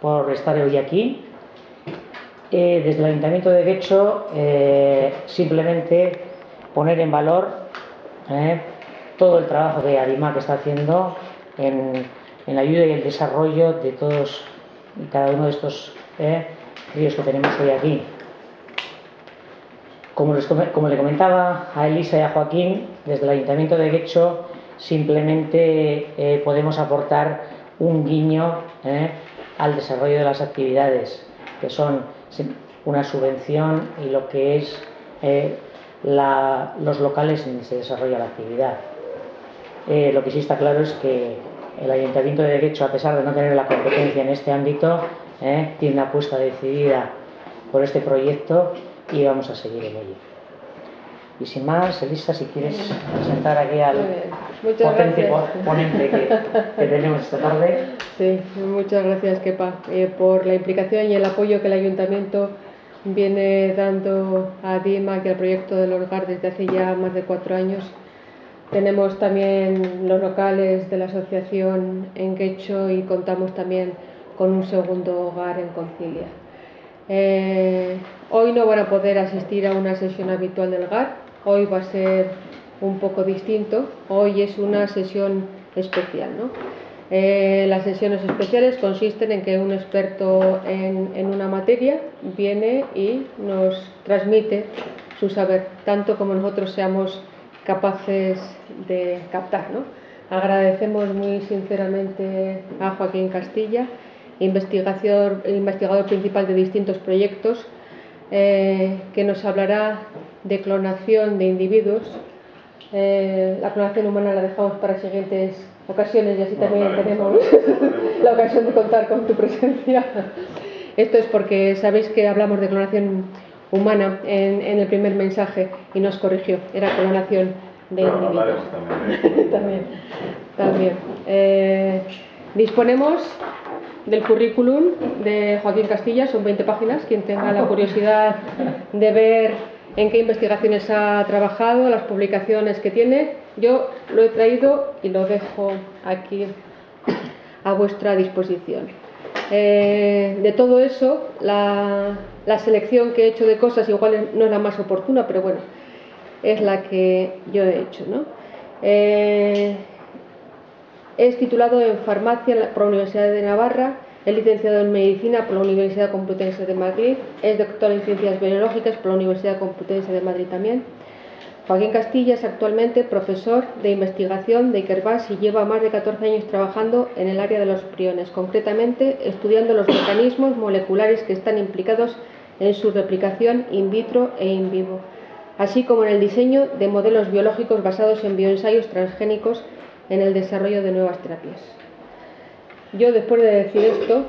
por estar hoy aquí. Eh, desde el Ayuntamiento de Guecho, eh, simplemente poner en valor eh, todo el trabajo que está haciendo en, la ayuda y el desarrollo de todos y cada uno de estos ríos que tenemos hoy aquí. Como, les, como, le comentaba a Elisa y a Joaquín, desde el Ayuntamiento de Guecho simplemente podemos aportar un guiño al desarrollo de las actividades, que son una subvención y lo que es eh, los locales en donde se desarrolla la actividad. Eh, lo que sí está claro es que el Ayuntamiento de Derecho, a pesar de no tener la competencia en este ámbito, eh, tiene una apuesta decidida por este proyecto y vamos a seguir en ello. Y sin más, Elisa, si quieres presentar aquí al potente ponente que, tenemos esta tarde. Sí, muchas gracias, Kepa, eh, por la implicación y el apoyo que el Ayuntamiento viene dando a DIMA y al proyecto del hogar desde hace ya más de cuatro años. Tenemos también los locales de la asociación en Quecho y contamos también con un segundo hogar en Concilia. Eh, hoy no van a poder asistir a una sesión habitual del hogar, Hoy va a ser un poco distinto. Hoy es una sesión especial. ¿no? Eh, las sesiones especiales consisten en que un experto en, una materia viene y nos transmite su saber, tanto como nosotros seamos capaces de captar. ¿no? Agradecemos muy sinceramente a Joaquín Castilla, investigador, investigador principal de distintos proyectos, eh, que nos hablará de clonación de individuos. Eh, la clonación humana la dejamos para siguientes ocasiones y así también tenemos la ocasión de contar con tu presencia. Esto es porque sabéis que hablamos de clonación humana en, el primer mensaje y nos corrigió, era clonación de individuos. también. también. Eh, disponemos del currículum de Joaquín Castilla, son 20 páginas, quien tenga la curiosidad de ver en qué investigaciones ha trabajado, las publicaciones que tiene. Yo lo he traído y lo dejo aquí a vuestra disposición. Eh, de todo eso, la, selección que he hecho de cosas igual no es la más oportuna, pero bueno, es la que yo he hecho. ¿no? Eh, es titulado en farmacia por la Universidad de Navarra es licenciado en Medicina por la Universidad Complutense de Madrid, es doctor en Ciencias Biológicas por la Universidad Complutense de Madrid también. Joaquín Castilla es actualmente profesor de investigación de Ikerbas y lleva más de 14 años trabajando en el área de los priones, concretamente estudiando los mecanismos moleculares que están implicados en su replicación in vitro e in vivo, así como en el diseño de modelos biológicos basados en bioensayos transgénicos en el desarrollo de nuevas terapias. Yo después de decir esto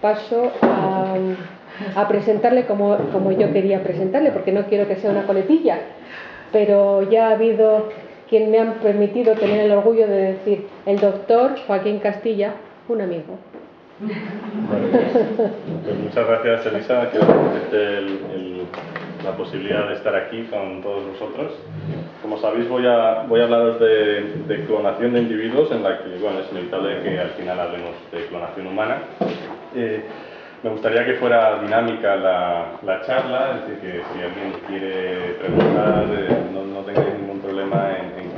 paso a, presentarle como, yo quería presentarle, porque no quiero que sea una coletilla, pero ya ha habido quien me han permitido tener el orgullo de decir el doctor Joaquín Castilla, un amigo. Pues muchas gracias Elisa, que el la posibilidad de estar aquí con todos vosotros. Como sabéis, voy a, voy a hablaros de, clonación de individuos, en la que bueno, es inevitable que al final hablemos de clonación humana. Eh, me gustaría que fuera dinámica la, la, charla, es decir, que si alguien quiere preguntar, eh, no, no tengáis ningún problema en, en.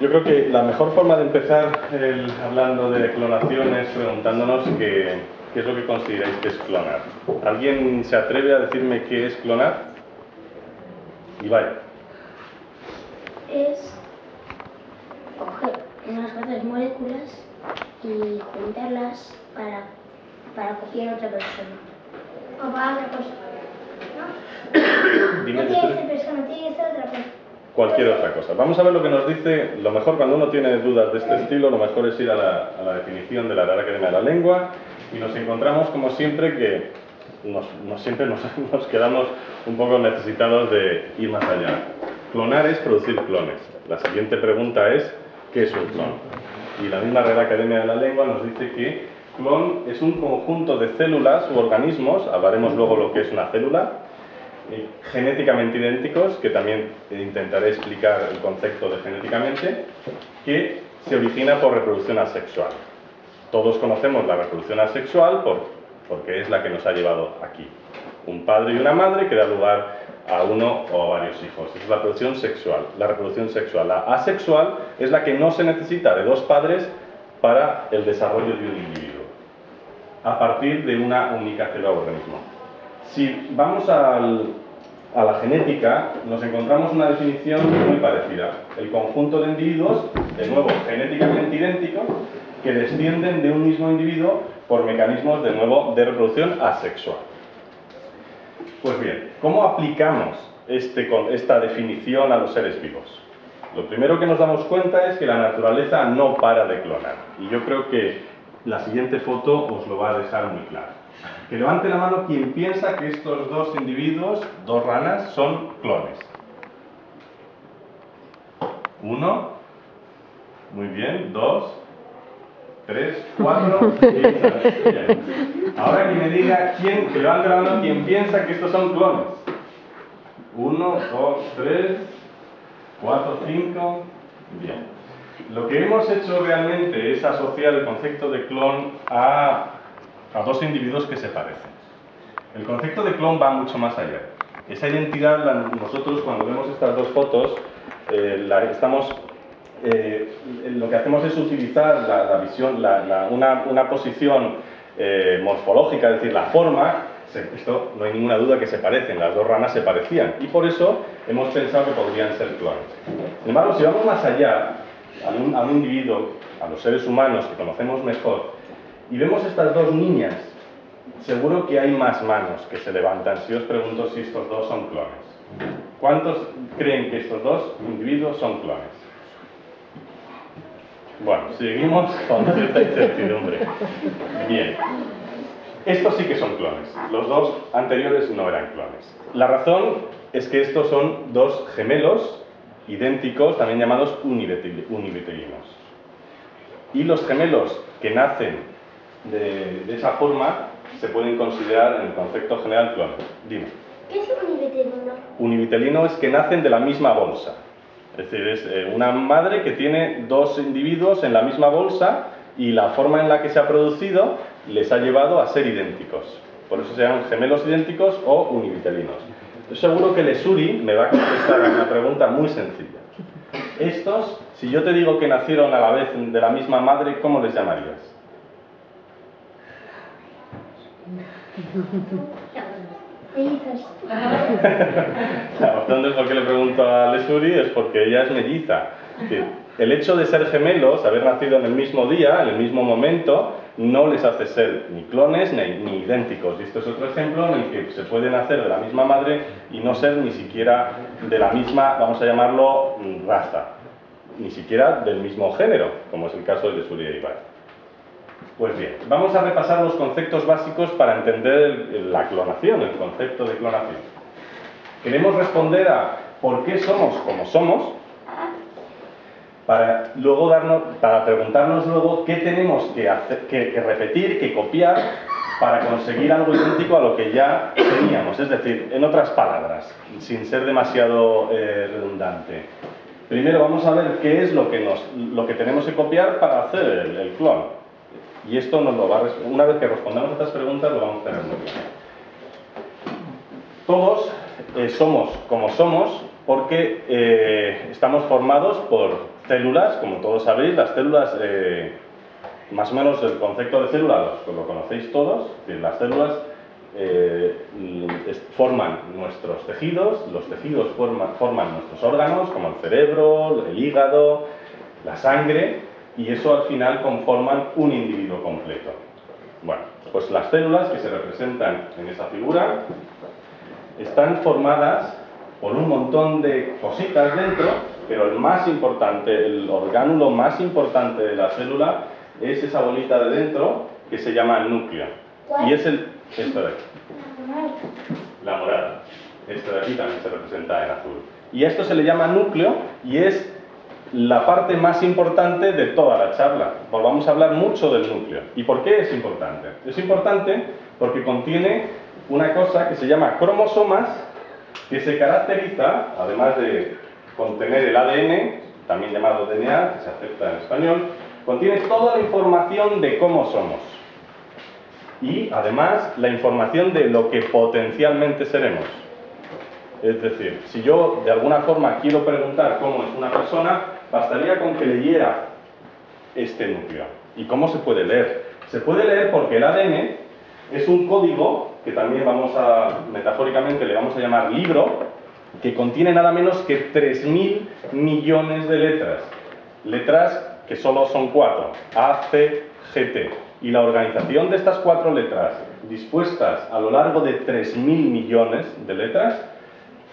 Yo creo que la mejor forma de empezar el, hablando de clonación es preguntándonos que, ¿qué es lo que consideráis que es clonar? ¿Alguien se atreve a decirme qué es clonar? Y vaya. Es coger unas cuantas moléculas y juntarlas para, para copiar a otra persona. O para otra cosa. ¿No? Dime no tiene que ser persona, tiene que ser otra cosa cualquier otra cosa. Vamos a ver lo que nos dice, lo mejor cuando uno tiene dudas de este estilo, lo mejor es ir a la, a la definición de la Real Academia de la Lengua y nos encontramos como siempre que nos, siempre nos, quedamos un poco necesitados de ir más allá. Clonar es producir clones. La siguiente pregunta es, ¿qué es un clon? Y la misma Real Academia de la Lengua nos dice que clon es un conjunto de células u organismos, hablaremos luego lo que es una célula, eh, genéticamente idénticos, que también intentaré explicar el concepto de genéticamente, que se origina por reproducción asexual todos conocemos la reproducción asexual por, porque es la que nos ha llevado aquí. Un padre y una madre que da lugar a uno o a varios hijos. Es la reproducción sexual. La reproducción sexual. La asexual es la que no se necesita de dos padres para el desarrollo de un individuo, a partir de una única célula organismo. Si vamos al, a la genética, nos encontramos una definición muy parecida. El conjunto de individuos, de nuevo, genéticamente idénticos, que descienden de un mismo individuo por mecanismos, de nuevo, de reproducción asexual. Pues bien, ¿cómo aplicamos este, esta definición a los seres vivos? Lo primero que nos damos cuenta es que la naturaleza no para de clonar. Y yo creo que la siguiente foto os lo va a dejar muy claro. Que levante la mano quien piensa que estos dos individuos, dos ranas, son clones. Uno. Muy bien. Dos. Tres, cuatro, Ahora que me diga quién, que levante la mano quien piensa que estos son clones. Uno, dos, tres, cuatro, cinco. Bien. Lo que hemos hecho realmente es asociar el concepto de clon a, a dos individuos que se parecen. El concepto de clon va mucho más allá. Esa identidad, nosotros cuando vemos estas dos fotos, eh, la estamos eh, lo que hacemos es utilizar la, visión, una, posición eh, morfológica, es decir, la forma, esto no hay ninguna duda que se parecen, las dos ranas se parecían, y por eso hemos pensado que podrían ser clones. Sin embargo, si vamos más allá, a un, a un individuo, a los seres humanos que conocemos mejor, y vemos estas dos niñas, seguro que hay más manos que se levantan si os pregunto si estos dos son clones. ¿Cuántos creen que estos dos individuos son clones? Bueno, seguimos con cierta incertidumbre. Bien. Estos sí que son clones. Los dos anteriores no eran clones. La razón es que estos son dos gemelos idénticos, también llamados univitelinos. Y los gemelos que nacen de, esa forma se pueden considerar en el concepto general clones. Dime. ¿Qué es univitelino? Univitelino es que nacen de la misma bolsa. Es decir, es eh, una madre que tiene dos individuos en la misma bolsa y la forma en la que se ha producido les ha llevado a ser idénticos. Por eso se llaman gemelos idénticos o univitelinos. Estoy seguro que Lesuri me va a contestar una pregunta muy sencilla. Estos, si yo te digo que nacieron a la vez de la misma madre, ¿cómo les llamarías? La razón por qué le pregunto a Lesuri es porque ella es melliza. El hecho de ser gemelos, haber nacido en el mismo día, en el mismo momento, no les hace ser ni clones ni, idénticos. Y esto es otro ejemplo en el que se puede nacer de la misma madre y no ser ni siquiera de la misma, vamos a llamarlo, raza. Ni siquiera del mismo género, como es el caso de Lesuri y Ibar. Pues bien, vamos a repasar los conceptos básicos para entender la clonación, el concepto de clonación. Queremos responder a por qué somos como somos, para luego darnos, para preguntarnos luego qué tenemos que, que, repetir, que copiar para conseguir algo idéntico a lo que ya teníamos. Es decir, en otras palabras, sin ser demasiado eh, redundante. Primero vamos a ver qué es lo que tenemos que copiar para hacer el clon. Y esto nos lo va a una vez que respondamos estas preguntas lo vamos a tener muy bien. Todos eh, somos como somos porque eh, estamos formados por células, como todos sabéis, las células, eh, más o menos el concepto de células lo, conocéis todos, las células forman nuestros tejidos, los tejidos forman nuestros órganos, como el cerebro, el hígado, la sangre, y eso al final conforman un individuo completo. Bueno, pues las células que se representan en esa figura están formadas por un montón de cositas dentro, pero el más importante, el orgánulo más importante de la célula es esa bolita de dentro que se llama núcleo. Y es el... Esto de aquí. La morada. Esto de aquí también se representa en azul. Y esto se le llama núcleo y es la parte más importante de toda la charla. Volvamos a hablar mucho del núcleo. ¿Y por qué es importante? Es importante porque contiene una cosa que se llama cromosomas, que se caracteriza, además de contener el ADN, también llamado DNA, que se acepta en español, contiene toda la información de cómo somos. Y además la información de lo que potencialmente seremos. Es decir, si yo de alguna forma quiero preguntar cómo es una persona, bastaría con que leyera este núcleo. ¿Y cómo se puede leer? Se puede leer porque el ADN es un código que también vamos a, metafóricamente le vamos a llamar libro, que contiene nada menos que 3.000 millones de letras. Letras que solo son cuatro, A, C, G, T. Y la organización de estas cuatro letras, dispuestas a lo largo de 3.000 millones de letras,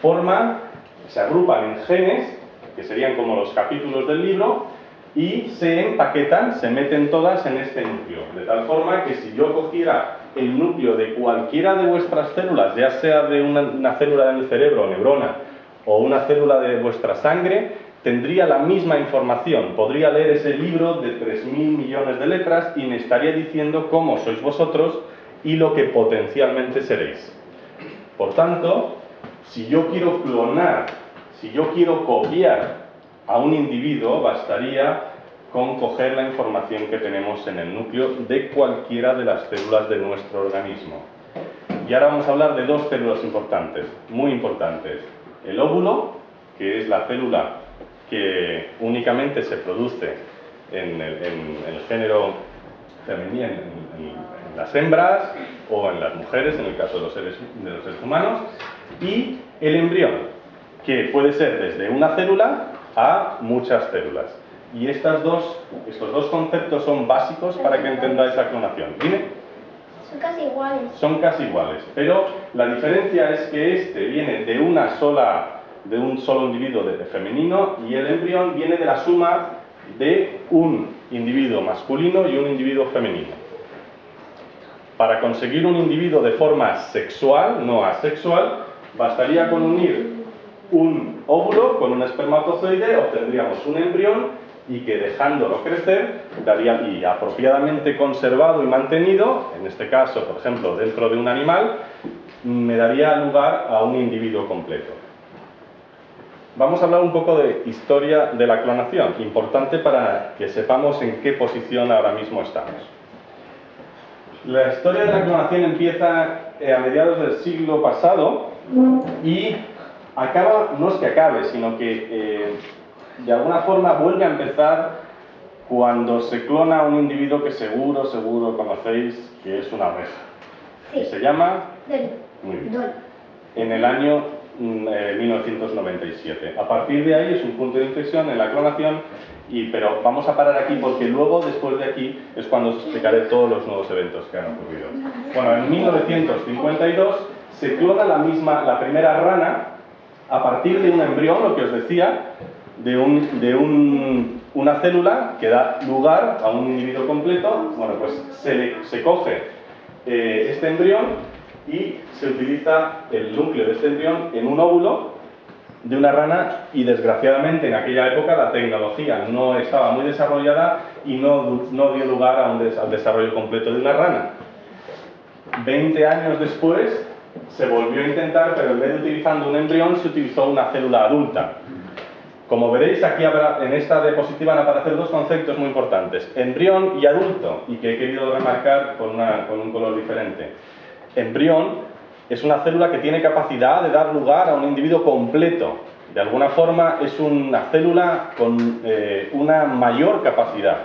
forman, se agrupan en genes, que serían como los capítulos del libro, y se empaquetan, se meten todas en este núcleo. De tal forma que si yo cogiera el núcleo de cualquiera de vuestras células, ya sea de una, célula del cerebro, neurona, o una célula de vuestra sangre, tendría la misma información. Podría leer ese libro de 3.000 millones de letras y me estaría diciendo cómo sois vosotros y lo que potencialmente seréis. Por tanto, si yo quiero clonar, si yo quiero copiar a un individuo, bastaría con coger la información que tenemos en el núcleo de cualquiera de las células de nuestro organismo. Y ahora vamos a hablar de dos células importantes, muy importantes. El óvulo, que es la célula que únicamente se produce en el, género femenino, en, las hembras o en las mujeres, en el caso de los seres, de los seres humanos, y el embrión, que puede ser desde una célula a muchas células. Y estas dos, estos dos conceptos son básicos para que entendáis la clonación. ¿Dime? Son casi iguales. Son casi iguales, pero la diferencia es que este viene de una sola, de un solo individuo de femenino y el embrión viene de la suma de un individuo masculino y un individuo femenino. Para conseguir un individuo de forma sexual, no asexual, bastaría con unir un óvulo con un espermatozoide, obtendríamos un embrión y que dejándolo crecer daría, y apropiadamente conservado y mantenido, en este caso, por ejemplo, dentro de un animal, me daría lugar a un individuo completo. Vamos a hablar un poco de historia de la clonación, importante para que sepamos en qué posición ahora mismo estamos. La historia de la clonación empieza eh, a mediados del siglo pasado y acaba, no es que acabe, sino que eh, de alguna forma vuelve a empezar cuando se clona un individuo que seguro, seguro conocéis que es una abeja. Y se llama... Muy bien. En el año 1997. Mm, eh, a partir de ahí es un punto de inflexión en la clonación, y, pero vamos a parar aquí porque luego, después de aquí, es cuando os explicaré todos los nuevos eventos que han ocurrido. Bueno, en 1952 se clona la misma, la primera rana a partir de un embrión, lo que os decía, de, un, de un, una célula que da lugar a un individuo completo, bueno, pues se, se coge eh, este embrión y se utiliza el núcleo de este embrión en un óvulo de una rana y desgraciadamente en aquella época la tecnología no estaba muy desarrollada y no, no dio lugar al desarrollo completo de una rana. Veinte años después se volvió a intentar, pero en vez de utilizando un embrión se utilizó una célula adulta. Como veréis, aquí en esta diapositiva van a aparecer dos conceptos muy importantes, embrión y adulto, y que he querido remarcar con, un color diferente. Embrión es una célula que tiene capacidad de dar lugar a un individuo completo. De alguna forma es una célula con eh, una mayor capacidad.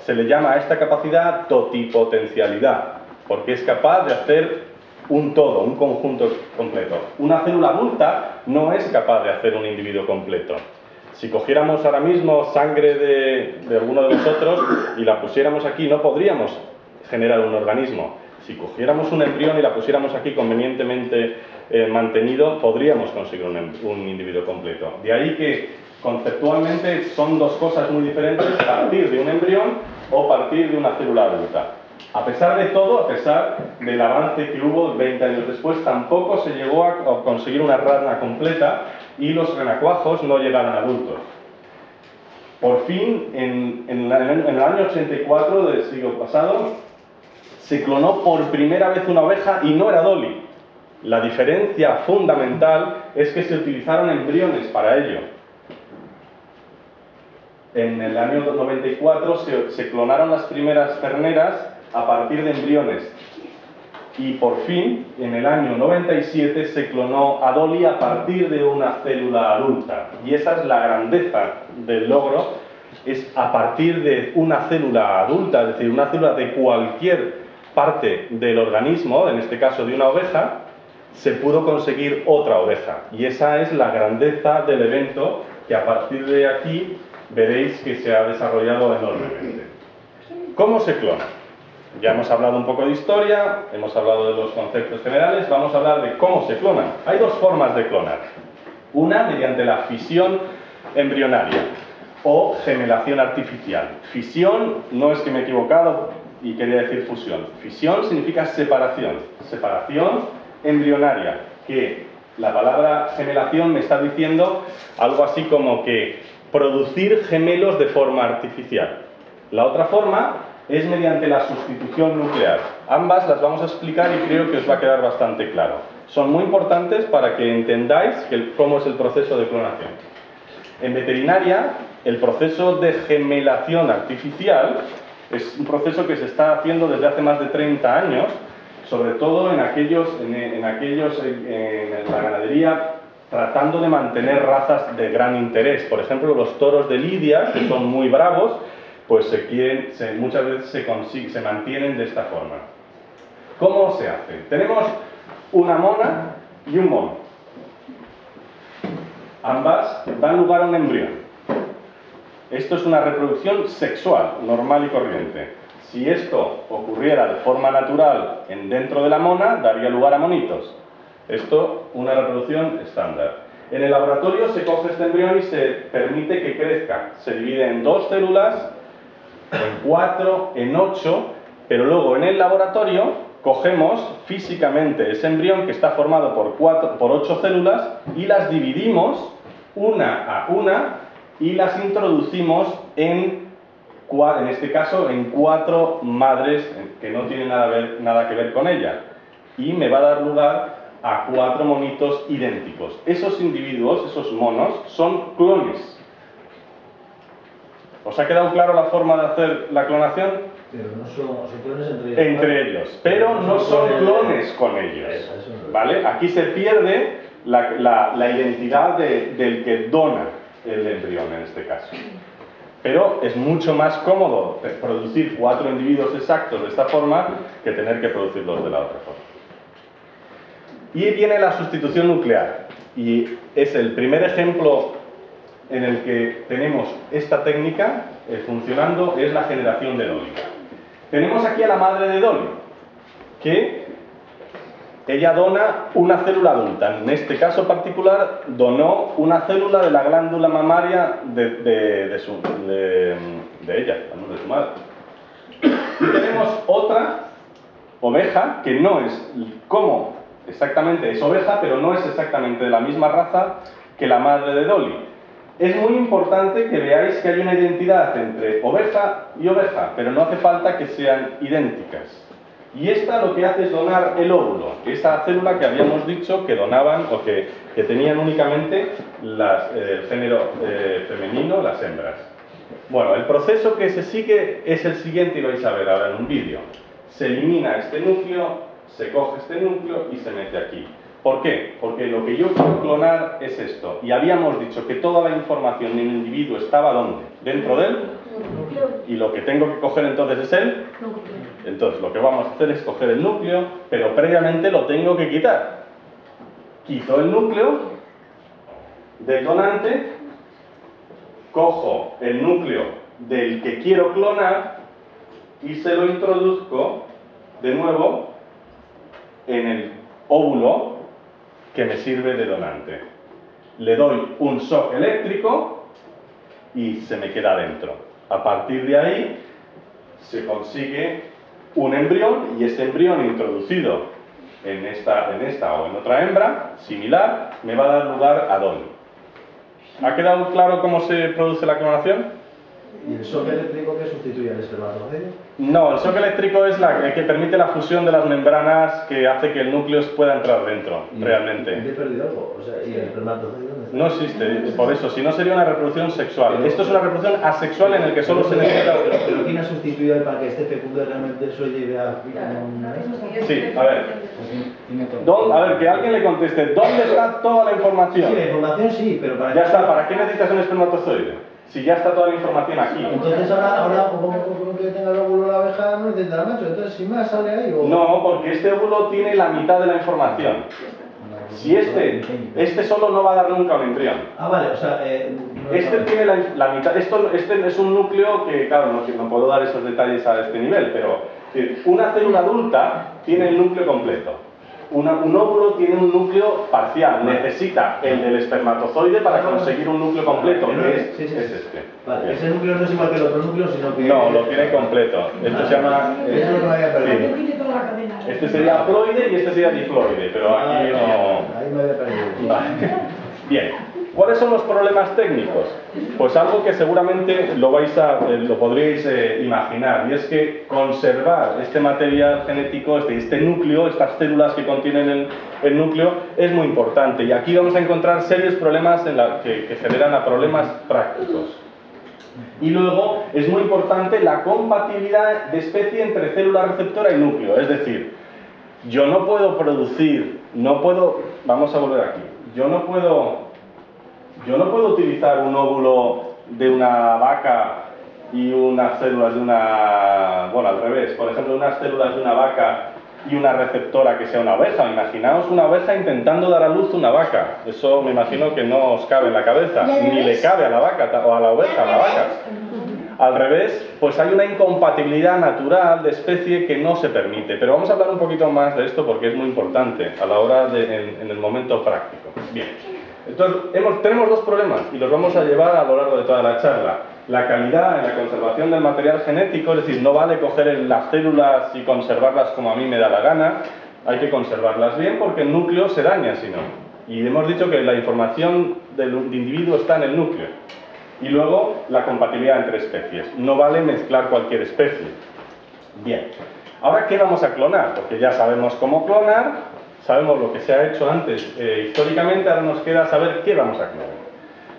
Se le llama a esta capacidad totipotencialidad, porque es capaz de hacer un todo, un conjunto completo. Una célula adulta no es capaz de hacer un individuo completo. Si cogiéramos ahora mismo sangre de, alguno de nosotros y la pusiéramos aquí, no podríamos generar un organismo. Si cogiéramos un embrión y la pusiéramos aquí convenientemente eh, mantenido, podríamos conseguir un, un, individuo completo. De ahí que conceptualmente son dos cosas muy diferentes, partir de un embrión o partir de una célula adulta. A pesar de todo, a pesar del avance que hubo 20 años después, tampoco se llegó a conseguir una rana completa y los renacuajos no llegaron adultos. Por fin, en, el año 84 del siglo pasado, se clonó por primera vez una oveja y no era Dolly. La diferencia fundamental es que se utilizaron embriones para ello. En el año 94 se, se clonaron las primeras terneras a partir de embriones y por fin, en el año 97, se clonó a Dolly a partir de una célula adulta. Y esa es la grandeza del logro, es a partir de una célula adulta, es decir, una célula de cualquier parte del organismo, en este caso de una oveja, se pudo conseguir otra oveja. Y esa es la grandeza del evento que a partir de aquí veréis que se ha desarrollado enormemente. ¿Cómo se clona? Ya hemos hablado un poco de historia, hemos hablado de los conceptos generales, vamos a hablar de cómo se clona. Hay dos formas de clonar. Una mediante la fisión embrionaria o gemelación artificial. Fisión no es que me he equivocado y quería decir fusión. Fisión significa separación. Separación embrionaria, que la palabra gemelación me está diciendo algo así como que producir gemelos de forma artificial. La otra forma es mediante la sustitución nuclear. Ambas las vamos a explicar y creo que os va a quedar bastante claro. Son muy importantes para que entendáis cómo es el proceso de clonación. En veterinaria, el proceso de gemelación artificial es un proceso que se está haciendo desde hace más de 30 años, sobre todo en aquellos, en, aquellos en la ganadería tratando de mantener razas de gran interés. Por ejemplo, los toros de Lidia, que son muy bravos, pues muchas veces se, se mantienen de esta forma. ¿Cómo se hace? Tenemos una mona y un mono. Ambas dan lugar a un embrión. Esto es una reproducción sexual, normal y corriente. Si esto ocurriera de forma natural en dentro de la mona, daría lugar a monitos. Esto, una reproducción estándar. En el laboratorio se coge este embrión y se permite que crezca. Se divide en dos células en 4, en 8, pero luego en el laboratorio cogemos físicamente ese embrión que está formado por, cuatro, por 8 células y las dividimos una a una y las introducimos en, en este caso, en cuatro madres que no tienen nada, nada que ver con ella. Y me va a dar lugar a cuatro monitos idénticos. Esos individuos, esos monos, son clones ¿Os ha quedado claro la forma de hacer la clonación? Pero no son, clones entre ellos. Entre ellos, pero no son clones con ellos. ¿Vale? Aquí se pierde la, identidad del que dona el embrión en este caso. Pero es mucho más cómodo producir cuatro individuos exactos de esta forma que tener que producirlos de la otra forma. Y viene la sustitución nuclear. Y es el primer ejemplo en el que tenemos esta técnica eh, funcionando es la generación de Dolly. Tenemos aquí a la madre de Dolly, que ella dona una célula adulta. En este caso particular, donó una célula de la glándula mamaria de, de, su, de, ella, de su madre. Y tenemos otra oveja que no es como exactamente es oveja, pero no es exactamente de la misma raza que la madre de Dolly es muy importante que veáis que hay una identidad entre oveja y oveja, pero no hace falta que sean idénticas. Y esta lo que hace es donar el óvulo, esa célula que habíamos dicho que donaban o que, tenían únicamente las, eh, el género eh, femenino, las hembras. Bueno, el proceso que se sigue es el siguiente y lo vais a ver ahora en un vídeo. Se elimina este núcleo, se coge este núcleo y se mete aquí. ¿Por qué? Porque lo que yo quiero clonar es esto. Y habíamos dicho que toda la información del individuo estaba ¿dónde? Dentro de él. Y lo que tengo que coger entonces es él. Entonces lo que vamos a hacer es coger el núcleo, pero previamente lo tengo que quitar. Quito el núcleo del donante, cojo el núcleo del que quiero clonar y se lo introduzco de nuevo en el óvulo que me sirve de donante. Le doy un shock eléctrico y se me queda dentro. A partir de ahí se consigue un embrión y ese embrión introducido en esta, en esta o en otra hembra, similar, me va a dar lugar a don. ¿Ha quedado claro cómo se produce la clonación? ¿Y el shock eléctrico que sustituye al espermatozoide? No, el shock eléctrico es la que permite la fusión de las membranas que hace que el núcleo pueda entrar dentro, realmente. he perdido algo. O sea, ¿y el espermatozoide No existe, por eso, si no sería una reproducción sexual. Esto es una reproducción asexual en el que solo se necesita... Pero, pero ¿quién ha sustituido para que este fecundo realmente suele idear? Sí, a ver. ¿Dónde- a ver, que alguien le conteste, ¿dónde está toda la Sí, información? la información sí, pero para Ya está, ¿para qué necesitas un espermatozoide? Si ya está toda la información aquí. Entonces ahora, ahora como, que tenga el óvulo la abeja, no el macho. Entonces, sin más, sale ahí o... No, porque este óvulo tiene la mitad de la información. Si este, este solo no va a dar nunca un embrión. Ah, vale, o sea... Eh, no Este tiene la, la mitad, esto, este es un núcleo que, claro, no, no puedo dar esos detalles a este nivel, pero una célula adulta tiene el núcleo completo. Una- un óvulo tiene un núcleo parcial, necesita el del espermatozoide para conseguir un núcleo completo, que es, Sí, sí, es sí. este. Vale, ese núcleo no es igual que el otro núcleo, sino que... No, lo tiene completo. Esto se llama... Eso es lo que me había perdido. Sí. Este sería ploide y este sería diploide, pero aquí no... Ahí me había perdido. Vale. Bien. ¿Cuáles son los problemas técnicos? Pues algo que seguramente lo vais a, eh, lo podríais eh, imaginar, y es que conservar este material genético, este, este núcleo, estas células que contienen el, núcleo, es muy importante. Y aquí vamos a encontrar serios problemas que, generan problemas prácticos. Y luego es muy importante la compatibilidad de especie entre célula receptora y núcleo. Es decir, yo no puedo producir, no puedo, vamos a volver aquí, yo no puedo, yo no puedo utilizar un óvulo de una vaca y unas células de una, bueno, al revés, por ejemplo, unas células de una vaca y una receptora que sea una oveja. Imaginaos una oveja intentando dar a luz una vaca. Eso me imagino que no os cabe en la cabeza, ¿Y al ni le cabe a la vaca o a la oveja, a la vaca. Al revés, pues hay una incompatibilidad natural de especie que no se permite. Pero vamos a hablar un poquito más de esto porque es muy importante a la hora de, en, en el momento práctico. Bien. Entonces, hemos- tenemos dos problemas y los vamos a llevar a lo largo de toda la charla. La calidad en la conservación del material genético, es decir, no vale coger las células y conservarlas como a mí me da la gana, hay que conservarlas bien porque el núcleo se daña si no. Y hemos dicho que la información del individuo está en el núcleo. Y luego la compatibilidad entre especies. No vale mezclar cualquier especie. Bien. Ahora, ¿qué vamos a clonar? Porque ya sabemos cómo clonar, sabemos lo que se ha hecho antes eh, históricamente, ahora nos queda saber qué vamos a clonar.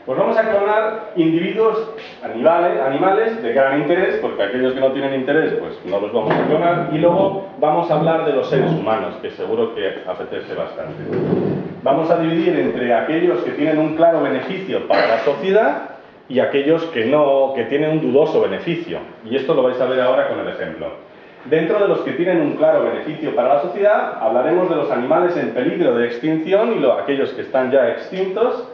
Pues vamos a clonar individuos animales, animales de gran interés, porque aquellos que no tienen interés, pues no los vamos a clonar. Y luego vamos a hablar de los seres humanos, que seguro que apetece bastante. Vamos a dividir entre aquellos que tienen un claro beneficio para la sociedad y aquellos que no, que tienen un dudoso beneficio. Y esto lo vais a ver ahora con el ejemplo. Dentro de los que tienen un claro beneficio para la sociedad, hablaremos de los animales en peligro de extinción y lo- aquellos que están ya extintos,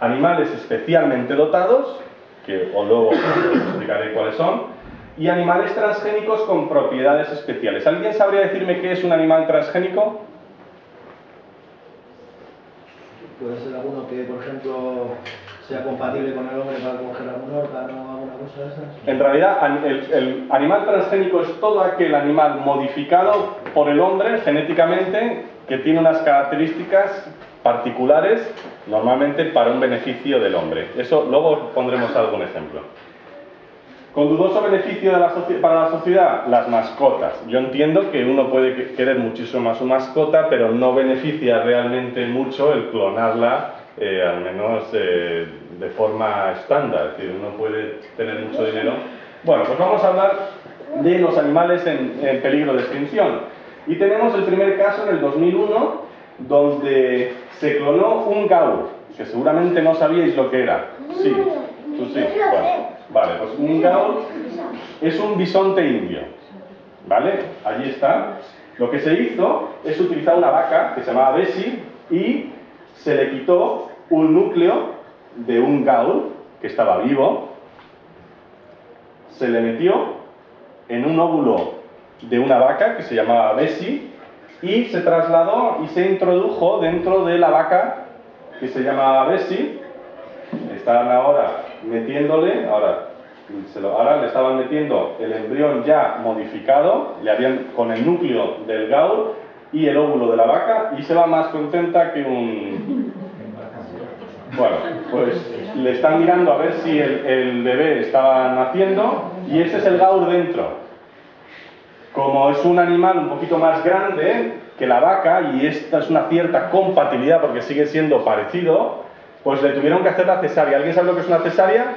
animales especialmente dotados, que o luego os explicaré cuáles son, y animales transgénicos con propiedades especiales. ¿Alguien sabría decirme qué es un animal transgénico? Puede ser alguno que, por ejemplo, sea compatible con el hombre para coger algún órgano o alguna cosa de esas. En realidad, el, animal transgénico es todo aquel animal modificado por el hombre genéticamente que tiene unas características particulares, normalmente para un beneficio del hombre. Eso luego os pondremos algún ejemplo. Con dudoso beneficio para la sociedad, las mascotas. Yo entiendo que uno puede que- querer muchísimo más su mascota, pero no beneficia realmente mucho el clonarla, eh, al menos eh, de forma estándar. Es decir, uno puede tener mucho dinero. Bueno, pues vamos a hablar de los animales en, en peligro de extinción. Y tenemos el primer caso en el 2001, donde se clonó un gaur, que seguramente no sabíais lo que era. Sí, tú sí. Bueno, vale, pues un gaur es un bisonte indio. ¿Vale? Allí está. Lo que se hizo es utilizar una vaca que se llamaba Bessie y se le quitó un núcleo de un gaur que estaba vivo, se le metió en un óvulo de una vaca que se llamaba Bessie y se trasladó y se introdujo dentro de la vaca que se llamaba Bessie. Están ahora metiéndole, ahora, se lo- ahora le estaban metiendo el embrión ya modificado, le habían con el núcleo del gaur y el óvulo de la vaca y se va más contenta que un, bueno, pues le están mirando a ver si el, bebé estaba naciendo y ese es el gaur dentro. Como es un animal un poquito más grande que la vaca y esta es una cierta compatibilidad porque sigue siendo parecido, Pues le tuvieron que hacer la cesárea. ¿Alguien sabe lo que es una cesárea?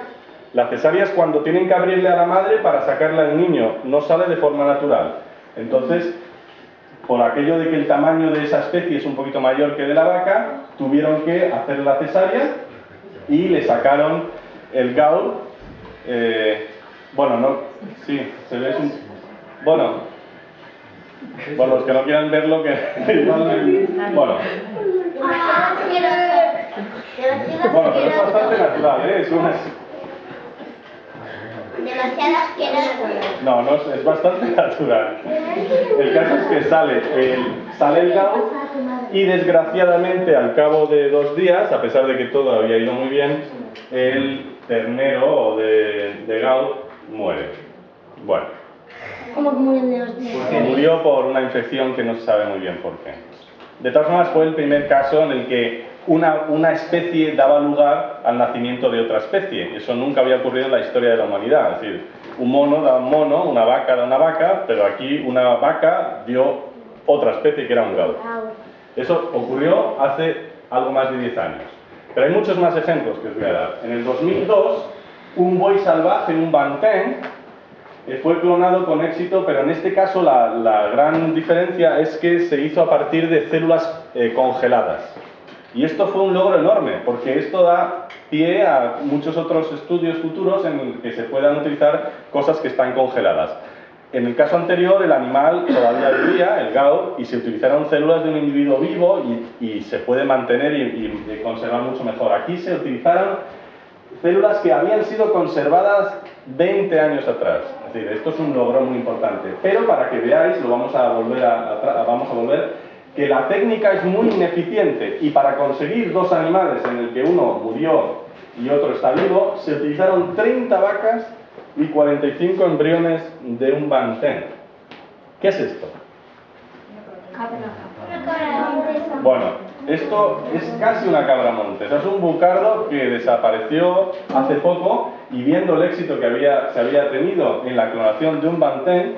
La cesárea es cuando tienen que abrirle a la madre para sacarle al niño, no sale de forma natural. Entonces, por aquello de que el tamaño de esa especie es un poquito mayor que de la vaca, tuvieron que hacer la cesárea y le sacaron el gaul. Eh, bueno, no, sí, se ve un... Bueno, bueno, los que no quieran verlo, que Bueno. Bueno, pero es bastante natural, ¿eh? Es una... Demasiado asqueroso. No, no, es, es bastante natural. El caso es que sale el, sale el GAU y desgraciadamente al cabo de dos días, a pesar de que todo había ido muy bien, el ternero de, de GAU muere. Bueno. ¿Cómo que murió de dos días? Murió por una infección que no se sabe muy bien por qué. De todas formas, fue el primer caso en el que una, una, especie daba lugar al nacimiento de otra especie. Eso nunca había ocurrido en la historia de la humanidad. Es decir, un mono da un mono, una vaca da una vaca, pero aquí una vaca dio otra especie que era un gaucho. Eso ocurrió hace algo más de 10 años. Pero hay muchos más ejemplos que os voy a dar. En el 2002, un buey salvaje, un bantén, eh, fue clonado con éxito, pero en este caso la, la, gran diferencia es que se hizo a partir de células eh, congeladas. Y esto fue un logro enorme, porque esto da pie a muchos otros estudios futuros en los que se puedan utilizar cosas que están congeladas. En el caso anterior, el animal todavía vivía, el GAU, y se utilizaron células de un individuo vivo y, se puede mantener y, conservar mucho mejor. Aquí se utilizaron células que habían sido conservadas 20 años atrás. Es decir, esto es un logro muy importante. Pero para que veáis, lo vamos a volver a, a, vamos a volver, que la técnica es muy ineficiente y para conseguir dos animales en el que uno murió y otro está vivo, se utilizaron 30 vacas y 45 embriones de un bantén. ¿Qué es esto? Bueno, esto es casi una cabra montes, es un bucardo que desapareció hace poco y viendo el éxito que había, se había tenido en la clonación de un bantén,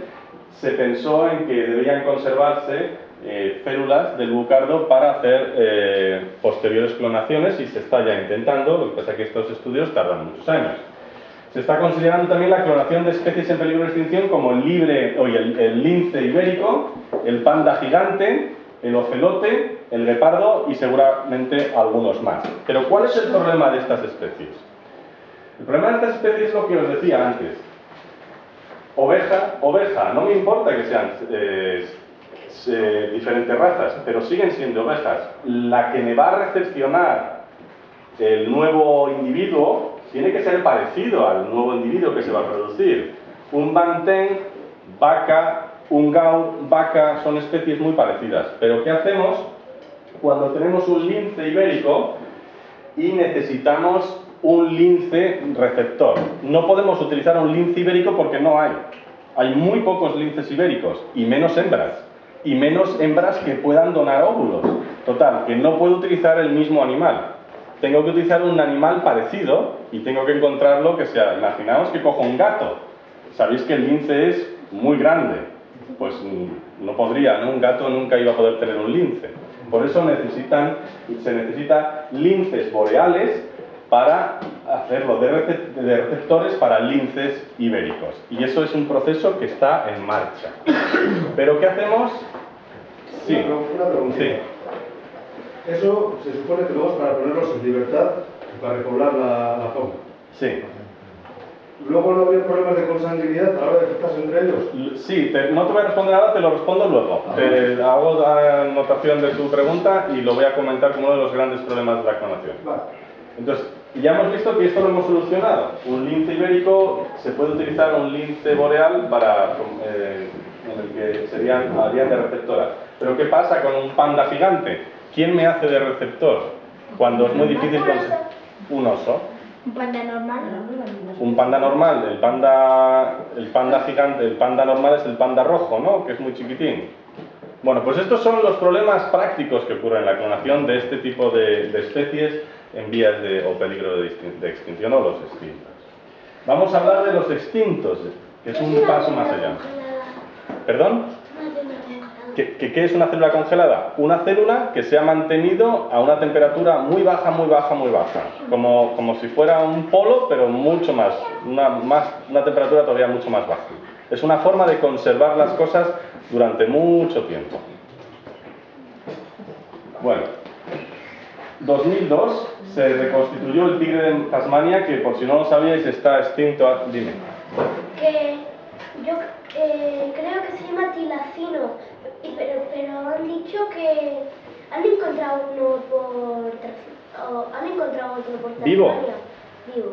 se pensó en que debían conservarse eh, células del bucardo para hacer eh, posteriores clonaciones y se está ya intentando, lo que pasa es que estos estudios tardan muchos años. Se está considerando también la clonación de especies en peligro de extinción como el libre, oye, el, el lince ibérico, el panda gigante, el ocelote, el guepardo y seguramente algunos más. Pero ¿cuál es el problema de estas especies? El problema de estas especies es lo que os decía antes. Oveja, oveja, no me importa que sean eh, eh, diferentes razas, pero siguen siendo ovejas. La que me va a recepcionar el nuevo individuo tiene que ser parecido al nuevo individuo que se va a producir. Un bantén, vaca, un gaur, vaca, son especies muy parecidas. Pero ¿qué hacemos cuando tenemos un lince ibérico y necesitamos un lince receptor? No podemos utilizar un lince ibérico porque no hay. Hay muy pocos linces ibéricos y menos hembras. Y menos hembras que puedan donar óvulos. Total, que no puedo utilizar el mismo animal. Tengo que utilizar un animal parecido y tengo que encontrarlo que sea. Imaginaos que cojo un gato. Sabéis que el lince es muy grande pues no podría, ¿no? un gato nunca iba a poder tener un lince. Por eso necesitan, se necesita linces boreales para hacerlo de, receptores para linces ibéricos. Y eso es un proceso que está en marcha. ¿Pero qué hacemos? Sí. Una pregunta. Sí. Eso se supone que luego es para ponerlos en libertad y para repoblar la, la zona. Sí. ¿Luego no habría problemas de consanguinidad a la hora de estás entre ellos? Sí, te, no te voy a responder ahora, te lo respondo luego. Ah, te hago anotación de tu pregunta y lo voy a comentar como uno de los grandes problemas de la clonación. Vale. Entonces, ya hemos visto que esto lo hemos solucionado. Un lince ibérico se puede utilizar un lince boreal para, eh, en el que serían, harían de receptora. Pero ¿qué pasa con un panda gigante? ¿Quién me hace de receptor? Cuando es muy difícil conseguir un oso. ¿Un panda normal? Un panda normal, el panda, el panda gigante, el panda normal es el panda rojo, ¿no? Que es muy chiquitín. Bueno, pues estos son los problemas prácticos que ocurren en la clonación de este tipo de, de especies en vías de, o peligro de, de extinción o los extintos. Vamos a hablar de los extintos, que es un paso más allá. ¿Perdón? ¿Qué, es una célula congelada? Una célula que se ha mantenido a una temperatura muy baja, muy baja, muy baja. Como, como si fuera un polo, pero mucho más una, más, una temperatura todavía mucho más baja. Es una forma de conservar las cosas durante mucho tiempo. Bueno, 2002 se reconstituyó el tigre de Tasmania, que por si no lo sabíais está extinto. Dime. Que yo eh, creo que se llama tilacino, pero, pero han dicho que han encontrado uno por, han encontrado otro por Tasmania. ¿Vivo? Vivo.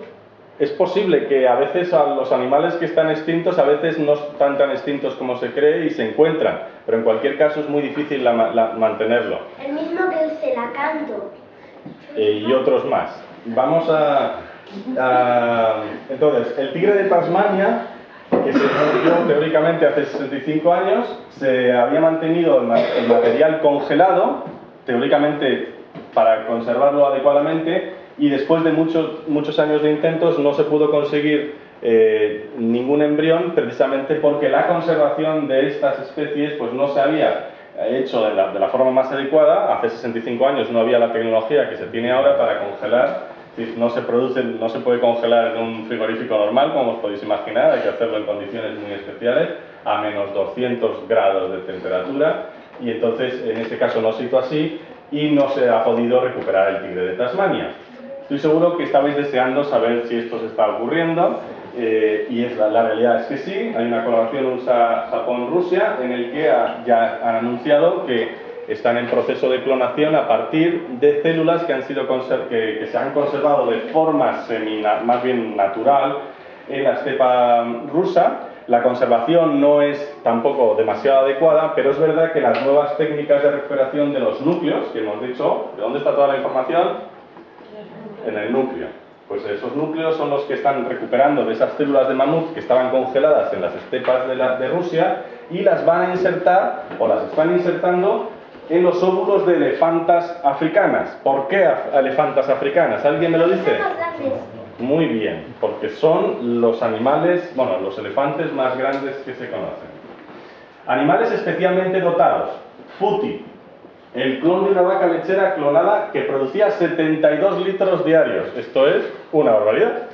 Es posible que a veces a los animales que están extintos a veces no están tan extintos como se cree y se encuentran, pero en cualquier caso es muy difícil mantenerlo. El mismo que el celacanto. Eh, y otros más. Vamos a, Entonces, el tigre de Tasmania, que se descubrió teóricamente hace 65 años, se había mantenido el material congelado, teóricamente para conservarlo adecuadamente, y después de muchos, muchos años de intentos no se pudo conseguir eh, ningún embrión precisamente porque la conservación de estas especies pues no se había hecho de la, de la, forma más adecuada. Hace 65 años no había la tecnología que se tiene ahora para congelar. No se, produce, no se puede congelar en un frigorífico normal, como os podéis imaginar, hay que hacerlo en condiciones muy especiales, a menos 200 grados de temperatura, y entonces en este caso no se hizo así y no se ha podido recuperar el tigre de Tasmania. Estoy seguro que estabais deseando saber si esto se está ocurriendo eh, y es la, realidad es que sí. Hay una colaboración USA-Japón-Rusia en el que ya han anunciado que están en proceso de clonación a partir de células que, han sido que, que se han conservado de forma más bien natural en la estepa rusa. La conservación no es tampoco demasiado adecuada, pero es verdad que las nuevas técnicas de recuperación de los núcleos, que hemos dicho, ¿de dónde está toda la información? en el núcleo. Pues esos núcleos son los que están recuperando de esas células de mamut que estaban congeladas en las estepas de, de Rusia y las van a insertar, o las están insertando, en los óvulos de elefantas africanas. ¿Por qué elefantas africanas? ¿Alguien me lo dice? Muy bien, porque son los animales, bueno, los elefantes más grandes que se conocen. Animales especialmente dotados. Futi, el clon de una vaca lechera clonada que producía 72 litros diarios. Esto es una barbaridad.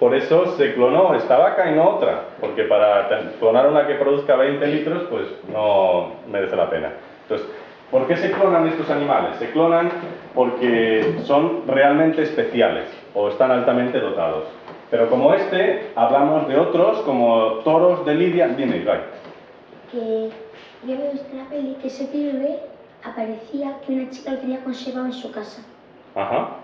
Por eso se clonó esta vaca y no otra, porque para clonar una que produzca 20 litros, pues no merece la pena. Entonces, ¿por qué se clonan estos animales? Se clonan porque son realmente especiales o están altamente dotados. Pero como este, hablamos de otros como toros de Lidia. Dime, Ibai. Que yo veo esta peli que se pierde aparecía que una chica lo tenía conservado en su casa. Ajá.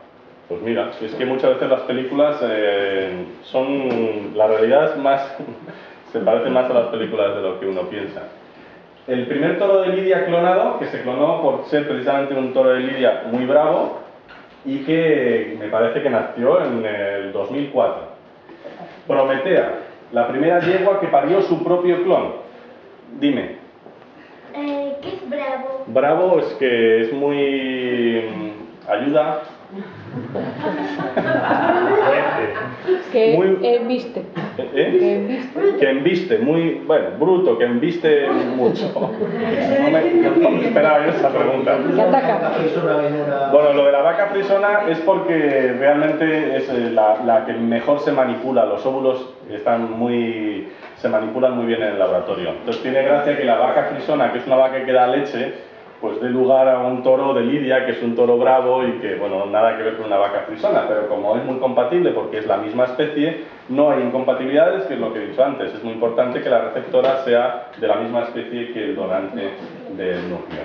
Pues mira, es que muchas veces las películas eh, son. La realidad es más. se parece más a las películas de lo que uno piensa. El primer toro de Lidia clonado, que se clonó por ser precisamente un toro de Lidia muy bravo y que me parece que nació en el 2004. Prometea, la primera yegua que parió su propio clon. Dime, eh, ¿Qué es bravo? Bravo es que es muy... Mm, ayuda. que muy... embiste. ¿Eh? Que embiste. Que embiste, muy, bueno, bruto, que embiste mucho. No me, esperaba esa pregunta. Bueno, lo de la vaca frisona es porque realmente es eh, la, la que mejor se manipula. Los óvulos están muy se manipulan muy bien en el laboratorio. Entonces tiene gracia que la vaca frisona, que es una vaca que da leche, pues dé lugar a un toro de Lidia, que es un toro bravo y que, bueno, nada que ver con una vaca frisona, pero como es muy compatible porque es la misma especie, no hay incompatibilidades, que es lo que he dicho antes. Es muy importante que la receptora sea de la misma especie que el donante del núcleo.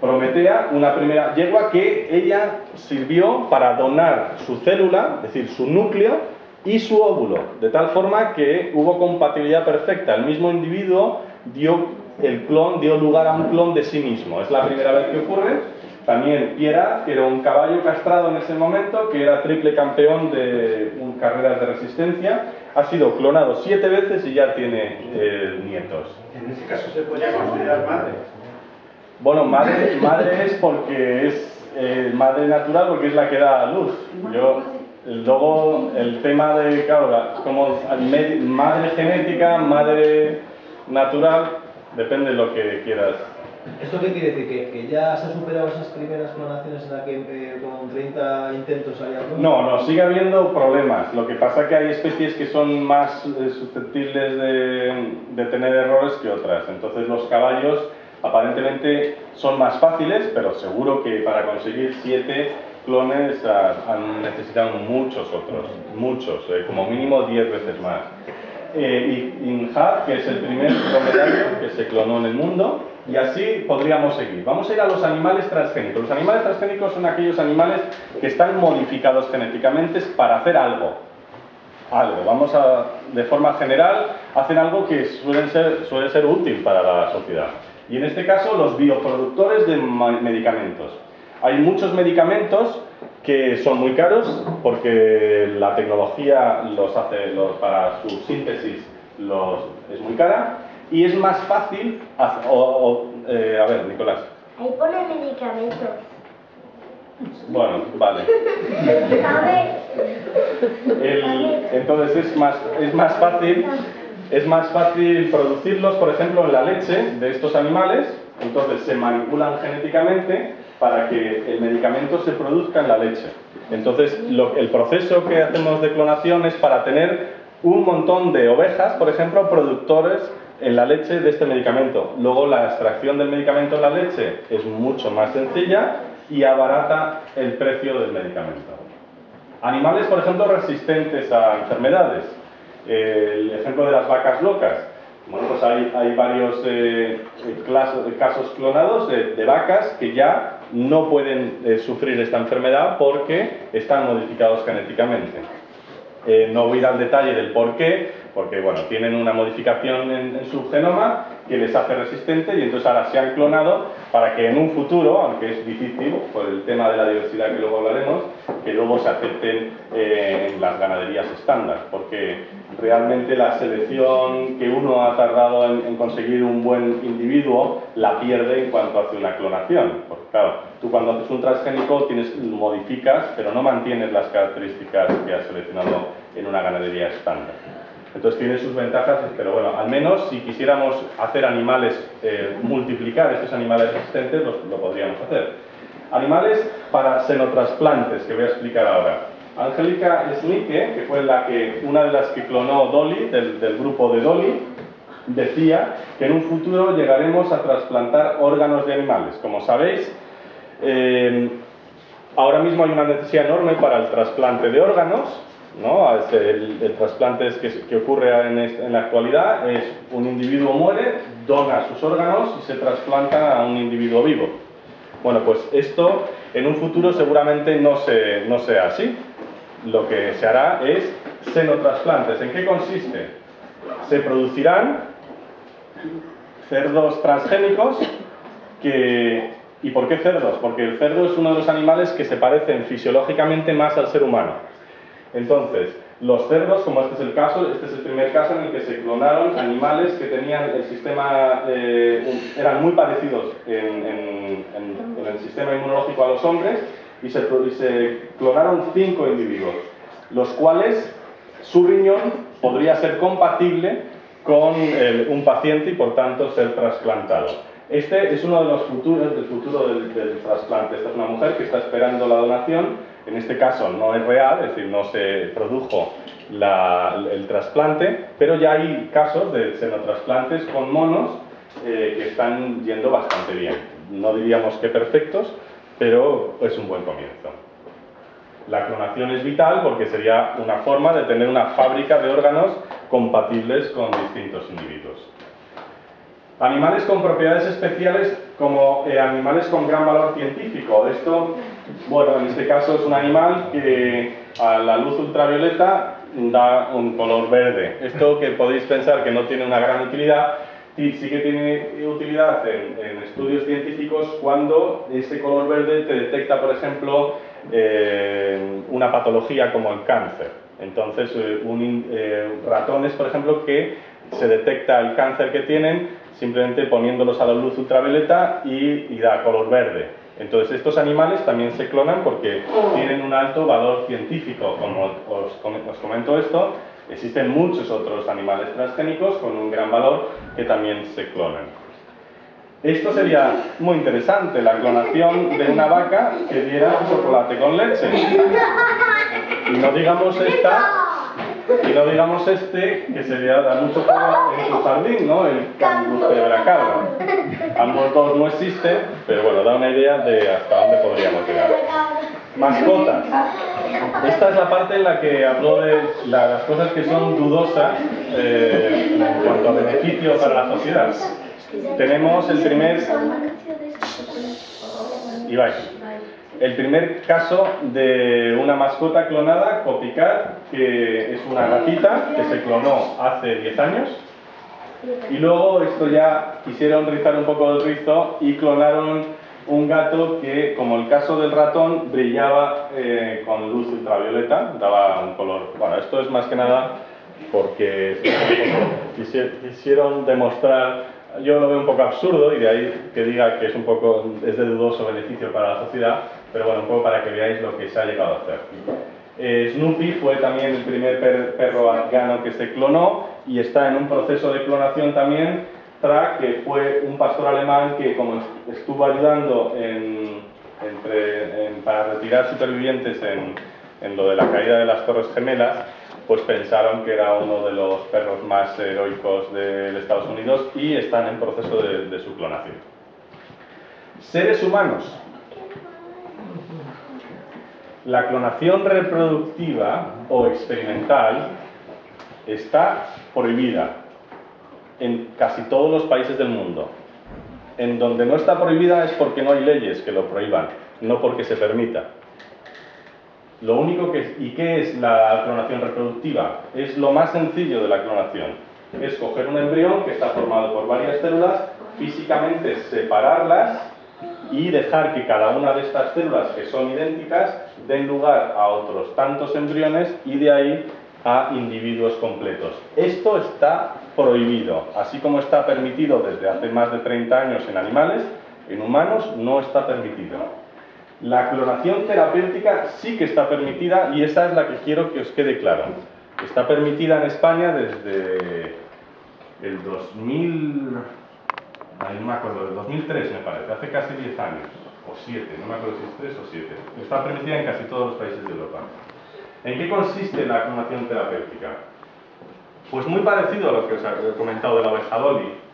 Prometea, una primera yegua que ella sirvió para donar su célula, es decir, su núcleo, y su óvulo, de tal forma que hubo compatibilidad perfecta. El mismo individuo dio el clon, dio lugar a un clon de sí mismo. Es la primera vez que ocurre. También Piera, que era un caballo castrado en ese momento, que era triple campeón de carreras de resistencia, ha sido clonado siete veces y ya tiene eh, nietos. En ese caso se podría considerar madre. Bueno, madre, madre es porque es eh, madre natural porque es la que da luz. Yo Luego, el tema de, claro, como madre genética, madre natural, depende de lo que quieras ¿Esto qué quiere decir? ¿Que, que ya se han superado esas primeras clonaciones en las que eh, con 30 intentos salía No, no, sigue habiendo problemas. Lo que pasa es que hay especies que son más eh, susceptibles de, de tener errores que otras. Entonces los caballos aparentemente son más fáciles, pero seguro que para conseguir 7 clones ah, han necesitado muchos otros, muchos, eh, como mínimo 10 veces más. Eh, y INHAD, que es el primer dromedario que se clonó en el mundo, y así podríamos seguir. Vamos a ir a los animales transgénicos. Los animales transgénicos son aquellos animales que están modificados genéticamente para hacer algo. Algo. Vamos a, de forma general, hacen algo que suele ser, suele ser útil para la sociedad. Y en este caso, los bioproductores de medicamentos. Hay muchos medicamentos que son muy caros porque la tecnología los hace para su síntesis los, es muy cara y es más fácil, eh, a ver, Nicolás. Ahí pone medicamentos. Bueno, vale. entonces es más, es más fácil es más fácil producirlos, por ejemplo, en la leche de estos animales, entonces se manipulan genéticamente para que el medicamento se produzca en la leche. Entonces, el proceso que hacemos de clonación es para tener un montón de ovejas, por ejemplo, productores en la leche de este medicamento. Luego la extracción del medicamento en la leche es mucho más sencilla y abarata el precio del medicamento. Animales, por ejemplo, resistentes a enfermedades. El ejemplo de las vacas locas. Bueno, pues hay, varios eh, casos clonados de, vacas que ya no pueden eh, sufrir esta enfermedad porque están modificados genéticamente. Eh, no voy a ir al detalle del por qué, porque bueno, tienen una modificación en, su genoma que les hace resistente y entonces ahora se han clonado para que en un futuro, aunque es difícil por el tema de la diversidad que luego hablaremos, que luego se acepten eh, en las ganaderías estándar, porque realmente la selección que uno ha tardado en, conseguir un buen individuo la pierde en cuanto hace una clonación. Porque claro, tú cuando haces un transgénico tienes, modificas, pero no mantienes las características que has seleccionado en una ganadería estándar. Entonces tiene sus ventajas, pero bueno, al menos si quisiéramos hacer animales, eh, multiplicar estos animales existentes, lo podríamos hacer. Animales para xenotrasplantes, que voy a explicar ahora. Angélica Snicke, que fue la que, una de las que clonó Dolly, del, grupo de Dolly, decía que en un futuro llegaremos a trasplantar órganos de animales. Como sabéis, eh, ahora mismo hay una necesidad enorme para el trasplante de órganos, ¿no? El, trasplante que, ocurre en, la actualidad es un individuo muere, dona sus órganos y se trasplanta a un individuo vivo. Bueno, pues esto en un futuro seguramente no, se, no sea así. Lo que se hará es senotrasplantes. ¿En qué consiste? Se producirán cerdos transgénicos. ¿Y por qué cerdos? Porque el cerdo es uno de los animales que se parecen fisiológicamente más al ser humano. Entonces, los cerdos, como este es el caso, este es el primer caso en el que se clonaron animales que tenían el sistema, eh, eran muy parecidos en, el sistema inmunológico a los hombres y se, clonaron cinco individuos, los cuales su riñón podría ser compatible con un paciente y por tanto ser trasplantado. Este es uno de los futuros del futuro del, del trasplante. Esta es una mujer que está esperando la donación en este caso no es real, es decir, no se produjo el trasplante, pero ya hay casos de xenotrasplantes con monos eh, que están yendo bastante bien. No diríamos que perfectos, pero es un buen comienzo. La clonación es vital porque sería una forma de tener una fábrica de órganos compatibles con distintos individuos. Animales con propiedades especiales como eh, animales con gran valor científico. Esto, bueno, en este caso es un animal que a la luz ultravioleta da un color verde. Esto que podéis pensar que no tiene una gran utilidad, y sí que tiene utilidad en, estudios científicos cuando ese color verde te detecta, por ejemplo, eh, una patología como el cáncer. Entonces, eh, un, ratones, por ejemplo, que se detecta el cáncer que tienen simplemente poniéndolos a la luz ultravioleta y, da color verde. Entonces estos animales también se clonan porque tienen un alto valor científico. Como os, os comento esto, existen muchos otros animales transgénicos con un gran valor que también se clonan. Esto sería muy interesante, la clonación de una vaca que diera chocolate con leche. Y no digamos esta, y no digamos este, que sería dar mucho juego en tu jardín, ¿no? El canguro de Bracala. Ambos dos no existen, pero bueno, da una idea de hasta dónde podríamos llegar. Mascotas. Esta es la parte en la que habló de las cosas que son dudosas eh, en cuanto a beneficio para la sociedad. Tenemos el primer... Ibai. El primer caso de una mascota clonada, Copycat, que es una gatita que se clonó hace 10 años. Y luego esto ya quisieron rizar un poco el rizo y clonaron un gato que, como el caso del ratón, brillaba eh, con luz ultravioleta, daba un color... Bueno, esto es más que nada porque quisieron demostrar yo lo veo un poco absurdo y de ahí que diga que es un poco es de dudoso beneficio para la sociedad, pero bueno, un poco para que veáis lo que se ha llegado a hacer. Eh, Snoopy fue también el primer perro afgano que se clonó y está en un proceso de clonación también. Track, que fue un pastor alemán que como estuvo ayudando para retirar supervivientes en, en lo de la caída de las Torres Gemelas, pues pensaron que era uno de los perros más heroicos de Estados Unidos y están en proceso de, su clonación. Seres humanos. La clonación reproductiva o experimental está prohibida en casi todos los países del mundo. En donde no está prohibida es porque no hay leyes que lo prohíban, no porque se permita. Lo único que ¿Y qué es la clonación reproductiva? Es lo más sencillo de la clonación. Es coger un embrión que está formado por varias células, físicamente separarlas y dejar que cada una de estas células, que son idénticas, den lugar a otros tantos embriones y de ahí a individuos completos. Esto está prohibido, así como está permitido desde hace más de 30 años en animales, en humanos no está permitido. La clonación terapéutica sí que está permitida y esa es la que quiero que os quede claro. Está permitida en España desde el 2000, no me acuerdo, del 2003 me parece, hace casi 10 años, o 7, no me acuerdo si es 3 o 7. Está permitida en casi todos los países de Europa. ¿En qué consiste la clonación terapéutica? Pues muy parecido a lo que os he comentado de la oveja Dolly.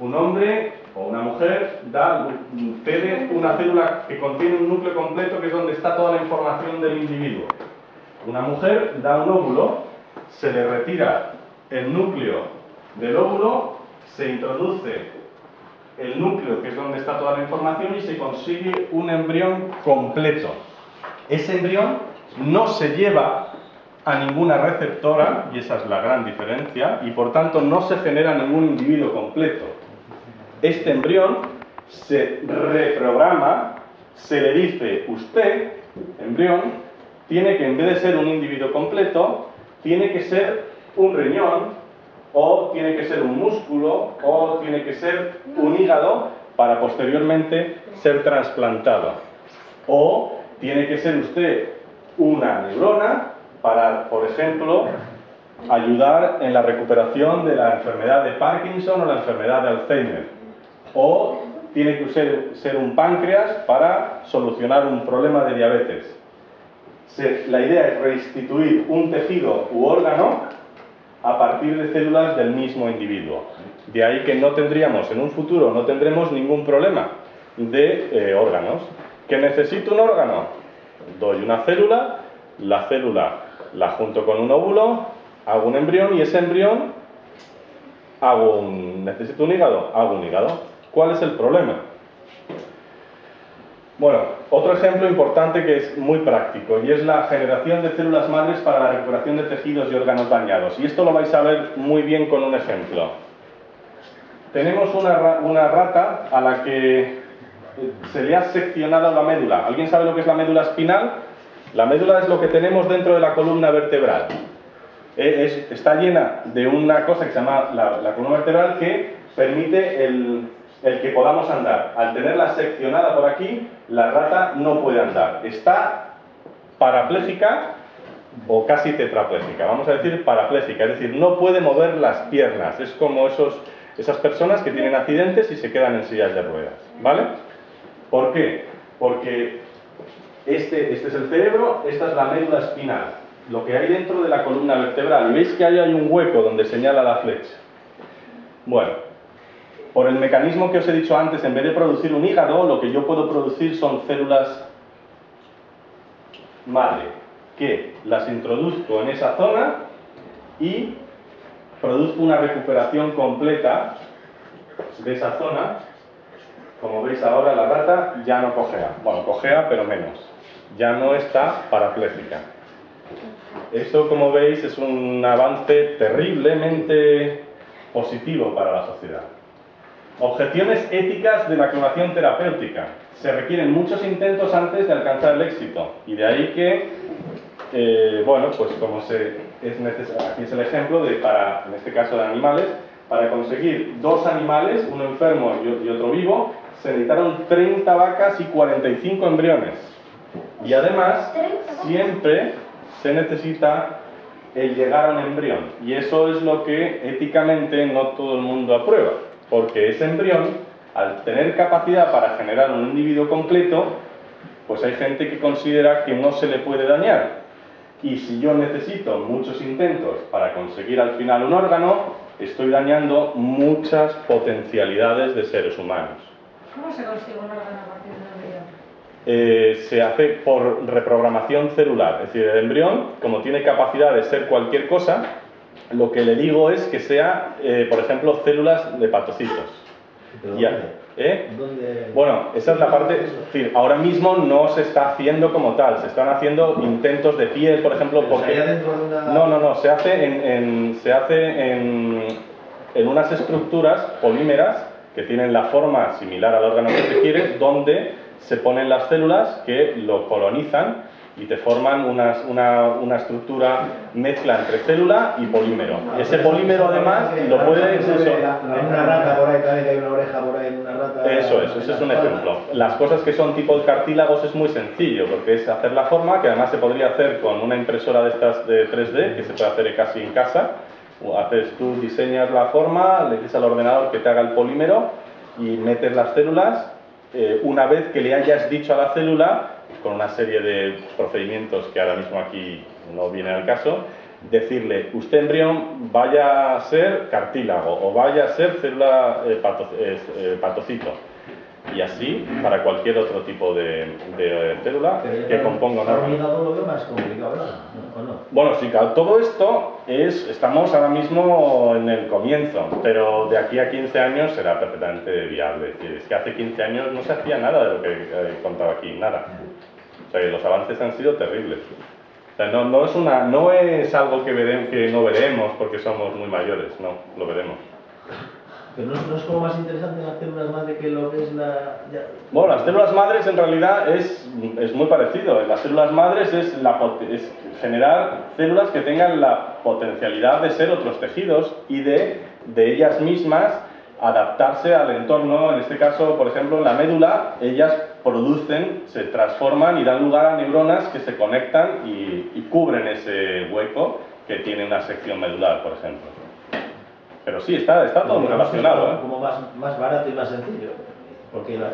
Un hombre o una mujer da, cede una célula que contiene un núcleo completo que es donde está toda la información del individuo. Una mujer da un óvulo, se le retira el núcleo del óvulo, se introduce el núcleo que es donde está toda la información y se consigue un embrión completo. Ese embrión no se lleva a ninguna receptora, y esa es la gran diferencia, y por tanto no se genera ningún individuo completo este embrión se reprograma, se le dice usted, embrión, tiene que en vez de ser un individuo completo, tiene que ser un riñón, o tiene que ser un músculo, o tiene que ser un hígado para posteriormente ser trasplantado. O tiene que ser usted una neurona para, por ejemplo, ayudar en la recuperación de la enfermedad de Parkinson o la enfermedad de Alzheimer o tiene que ser, un páncreas para solucionar un problema de diabetes. la idea es restituir un tejido u órgano a partir de células del mismo individuo. De ahí que no tendríamos, en un futuro, no tendremos ningún problema de eh, órganos. ¿Que necesito un órgano? Doy una célula, la célula la junto con un óvulo, hago un embrión y ese embrión hago un, necesito un hígado, hago un hígado. ¿Cuál es el problema? Bueno, otro ejemplo importante que es muy práctico y es la generación de células madres para la recuperación de tejidos y órganos dañados. Y esto lo vais a ver muy bien con un ejemplo. Tenemos una, rata a la que se le ha seccionado la médula. ¿Alguien sabe lo que es la médula espinal? La médula es lo que tenemos dentro de la columna vertebral. Eh, está llena de una cosa que se llama la columna vertebral que permite el, el que podamos andar. Al tenerla seccionada por aquí, la rata no puede andar. Está parapléjica o casi tetrapléjica, vamos a decir parapléjica, es decir, no puede mover las piernas. Es como esos Esas personas que tienen accidentes y se quedan en sillas de ruedas, ¿vale? ¿Por qué? Porque este, este es el cerebro, esta es la médula espinal, lo que hay dentro de la columna vertebral. Y veis que ahí hay un hueco donde señala la flecha. Bueno, por el mecanismo que os he dicho antes, en vez de producir un hígado, lo que yo puedo producir son células madre, que las introduzco en esa zona y produzco una recuperación completa de esa zona. Como veis ahora, la rata ya no cojea. Bueno, cojea, pero menos. Ya no está parapléjica. Esto, como veis, es un avance terriblemente positivo para la sociedad. Objeciones éticas de la clonación terapéutica. Se requieren muchos intentos antes de alcanzar el éxito. Y de ahí que, eh, bueno, pues como se, es necesario, aquí es el ejemplo de, para, en este caso de animales, para conseguir dos animales, uno enfermo y otro vivo, se necesitaron 30 vacas y 45 embriones. Y además, siempre se necesita el llegar a un embrión. Y eso es lo que éticamente no todo el mundo aprueba. Porque ese embrión, al tener capacidad para generar un individuo completo, pues hay gente que considera que no se le puede dañar. Y si yo necesito muchos intentos para conseguir al final un órgano, estoy dañando muchas potencialidades de seres humanos. ¿Cómo se consigue un órgano a partir de un embrión? Eh, se hace por reprogramación celular. Es decir, el embrión, como tiene capacidad de ser cualquier cosa, lo que le digo es que sea, eh, por ejemplo, células de patocitos. ¿eh? Bueno, esa es la parte. Es decir, ahora mismo no se está haciendo como tal, se están haciendo intentos de piel, por ejemplo, porque. No, no, no, se hace en, se hace en, en unas estructuras polímeras que tienen la forma similar al órgano que se quiere, donde se ponen las células que lo colonizan y te forman una, una, estructura mezcla entre célula y polímero. Ese polímero además lo puedes... Eso, una rata por ahí, que hay una oreja por ahí, una rata... Eso es, ese es un ejemplo. Las cosas que son tipo de cartílagos es muy sencillo, porque es hacer la forma, que además se podría hacer con una impresora de estas de 3D, que se puede hacer casi en casa. Haces tú, diseñas la forma, le dices al ordenador que te haga el polímero y metes las células. Eh, una vez que le hayas dicho a la célula con una serie de procedimientos que ahora mismo aquí no viene al caso, decirle, usted embrión vaya a ser cartílago o vaya a ser célula eh, eh, patocito. Y así para cualquier otro tipo de, célula que componga una lo más complicado, ¿no? Bueno, sí, todo esto es, estamos ahora mismo en el comienzo, pero de aquí a 15 años será perfectamente viable. Es decir, es que hace 15 años no se hacía nada de lo que he contado aquí, nada los avances han sido terribles. no, no, es una, no es algo que, veremos, que no veremos porque somos muy mayores, no, lo veremos. Pero no, es como más interesante las células madres que lo que es la... Bueno, las células madres en realidad es, es muy parecido. Las células madres es, la, es generar células que tengan la potencialidad de ser otros tejidos y de, de ellas mismas adaptarse al entorno, en este caso, por ejemplo, en la médula, ellas producen, se transforman y dan lugar a neuronas que se conectan y, cubren ese hueco que tiene una sección medular, por ejemplo. Pero sí, está, está todo muy relacionado. ¿eh? Como más, más barato y más sencillo. Porque la,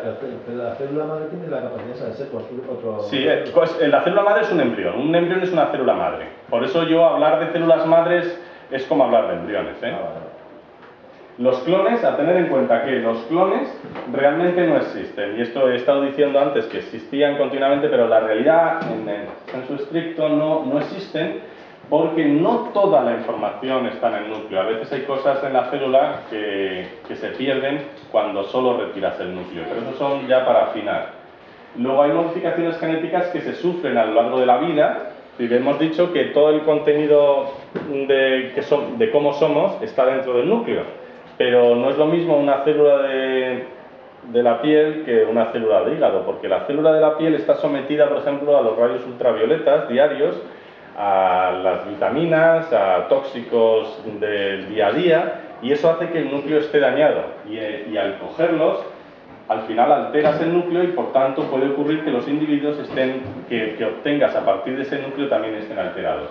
la, célula madre tiene la capacidad de ser otro... Sí, eh, pues, eh, la célula madre es un embrión. Un embrión es una célula madre. Por eso yo hablar de células madres es como hablar de embriones. ¿eh? Ah, los clones, a tener en cuenta que los clones realmente no existen. Y esto he estado diciendo antes que existían continuamente, pero la realidad en, su estricto no, no existen porque no toda la información está en el núcleo. A veces hay cosas en la célula que, que se pierden cuando solo retiras el núcleo, pero eso son ya para afinar. Luego hay modificaciones genéticas que se sufren a lo largo de la vida y hemos dicho que todo el contenido de, que son, de cómo somos está dentro del núcleo pero no es lo mismo una célula de, la piel que una célula de hígado, porque la célula de la piel está sometida, por ejemplo, a los rayos ultravioletas diarios, a las vitaminas, a tóxicos del día a día, y eso hace que el núcleo esté dañado. Y, al cogerlos, al final alteras el núcleo y por tanto puede ocurrir que los individuos estén, que, obtengas a partir de ese núcleo también estén alterados.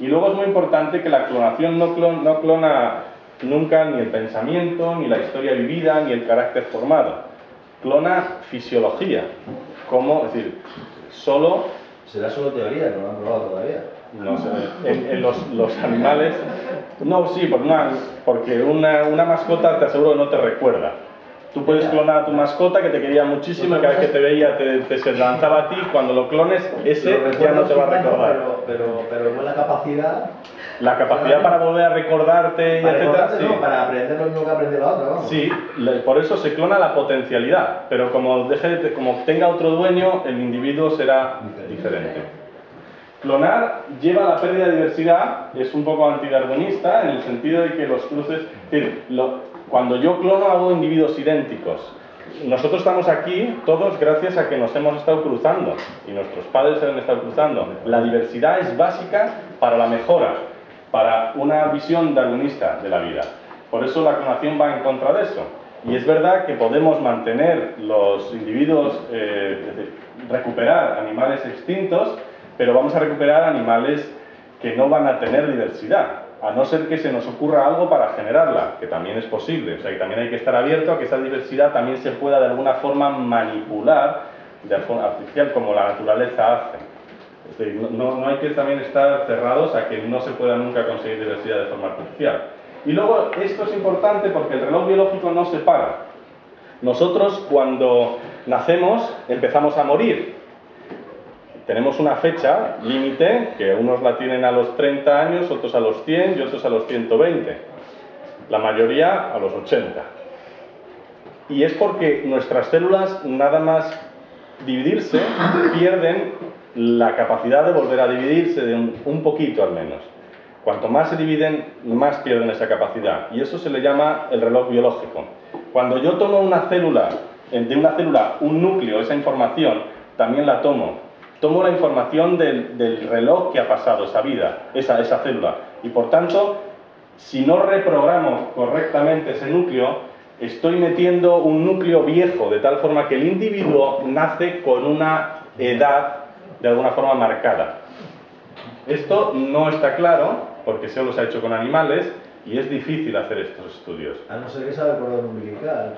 Y luego es muy importante que la clonación no, no clona nunca ni el pensamiento, ni la historia vivida, ni el carácter formado. Clona fisiología. ¿Cómo? Es decir, solo... Será solo teoría, no lo han probado todavía. No sé, en, los, los, animales... No, sí, porque una, porque una, una mascota te aseguro que no te recuerda. Tú puedes clonar a tu mascota que te quería muchísimo y cada vez que te veía te, se lanzaba a ti. Cuando lo clones, ese ya no te va a recordar. Pero, pero, pero la capacidad. La capacidad para volver a recordarte, y etcétera. Sí. para aprender lo mismo que aprende la otra, vamos. Sí, por eso se clona la potencialidad. Pero como, deje como tenga otro dueño, el individuo será diferente. Clonar lleva a la pérdida de diversidad, es un poco antidarwinista en el sentido de que los cruces, es decir, lo, cuando yo clono hago individuos idénticos. Nosotros estamos aquí todos gracias a que nos hemos estado cruzando y nuestros padres se han estado cruzando. La diversidad es básica para la mejora, para una visión darwinista de la vida. Por eso la clonación va en contra de eso. Y es verdad que podemos mantener los individuos, eh, recuperar animales extintos, pero vamos a recuperar animales que no van a tener diversidad a no ser que se nos ocurra algo para generarla, que también es posible. O sea, que también hay que estar abierto a que esa diversidad también se pueda de alguna forma manipular de forma artificial, como la naturaleza hace. Es decir, no, no hay que también estar cerrados a que no se pueda nunca conseguir diversidad de forma artificial. Y luego, esto es importante porque el reloj biológico no se para. Nosotros cuando nacemos empezamos a morir tenemos una fecha límite, que unos la tienen a los 30 años, otros a los 100 y otros a los 120. La mayoría a los 80. Y es porque nuestras células, nada más dividirse, pierden la capacidad de volver a dividirse de un, poquito al menos. Cuanto más se dividen, más pierden esa capacidad. Y eso se le llama el reloj biológico. Cuando yo tomo una célula, de una célula un núcleo, esa información, también la tomo tomo la información del, reloj que ha pasado esa vida, esa, célula. Y por tanto, si no reprogramo correctamente ese núcleo, estoy metiendo un núcleo viejo, de tal forma que el individuo nace con una edad de alguna forma marcada. Esto no está claro, porque solo se ha hecho con animales, y es difícil hacer estos estudios. A no ser que sea el cordón umbilical.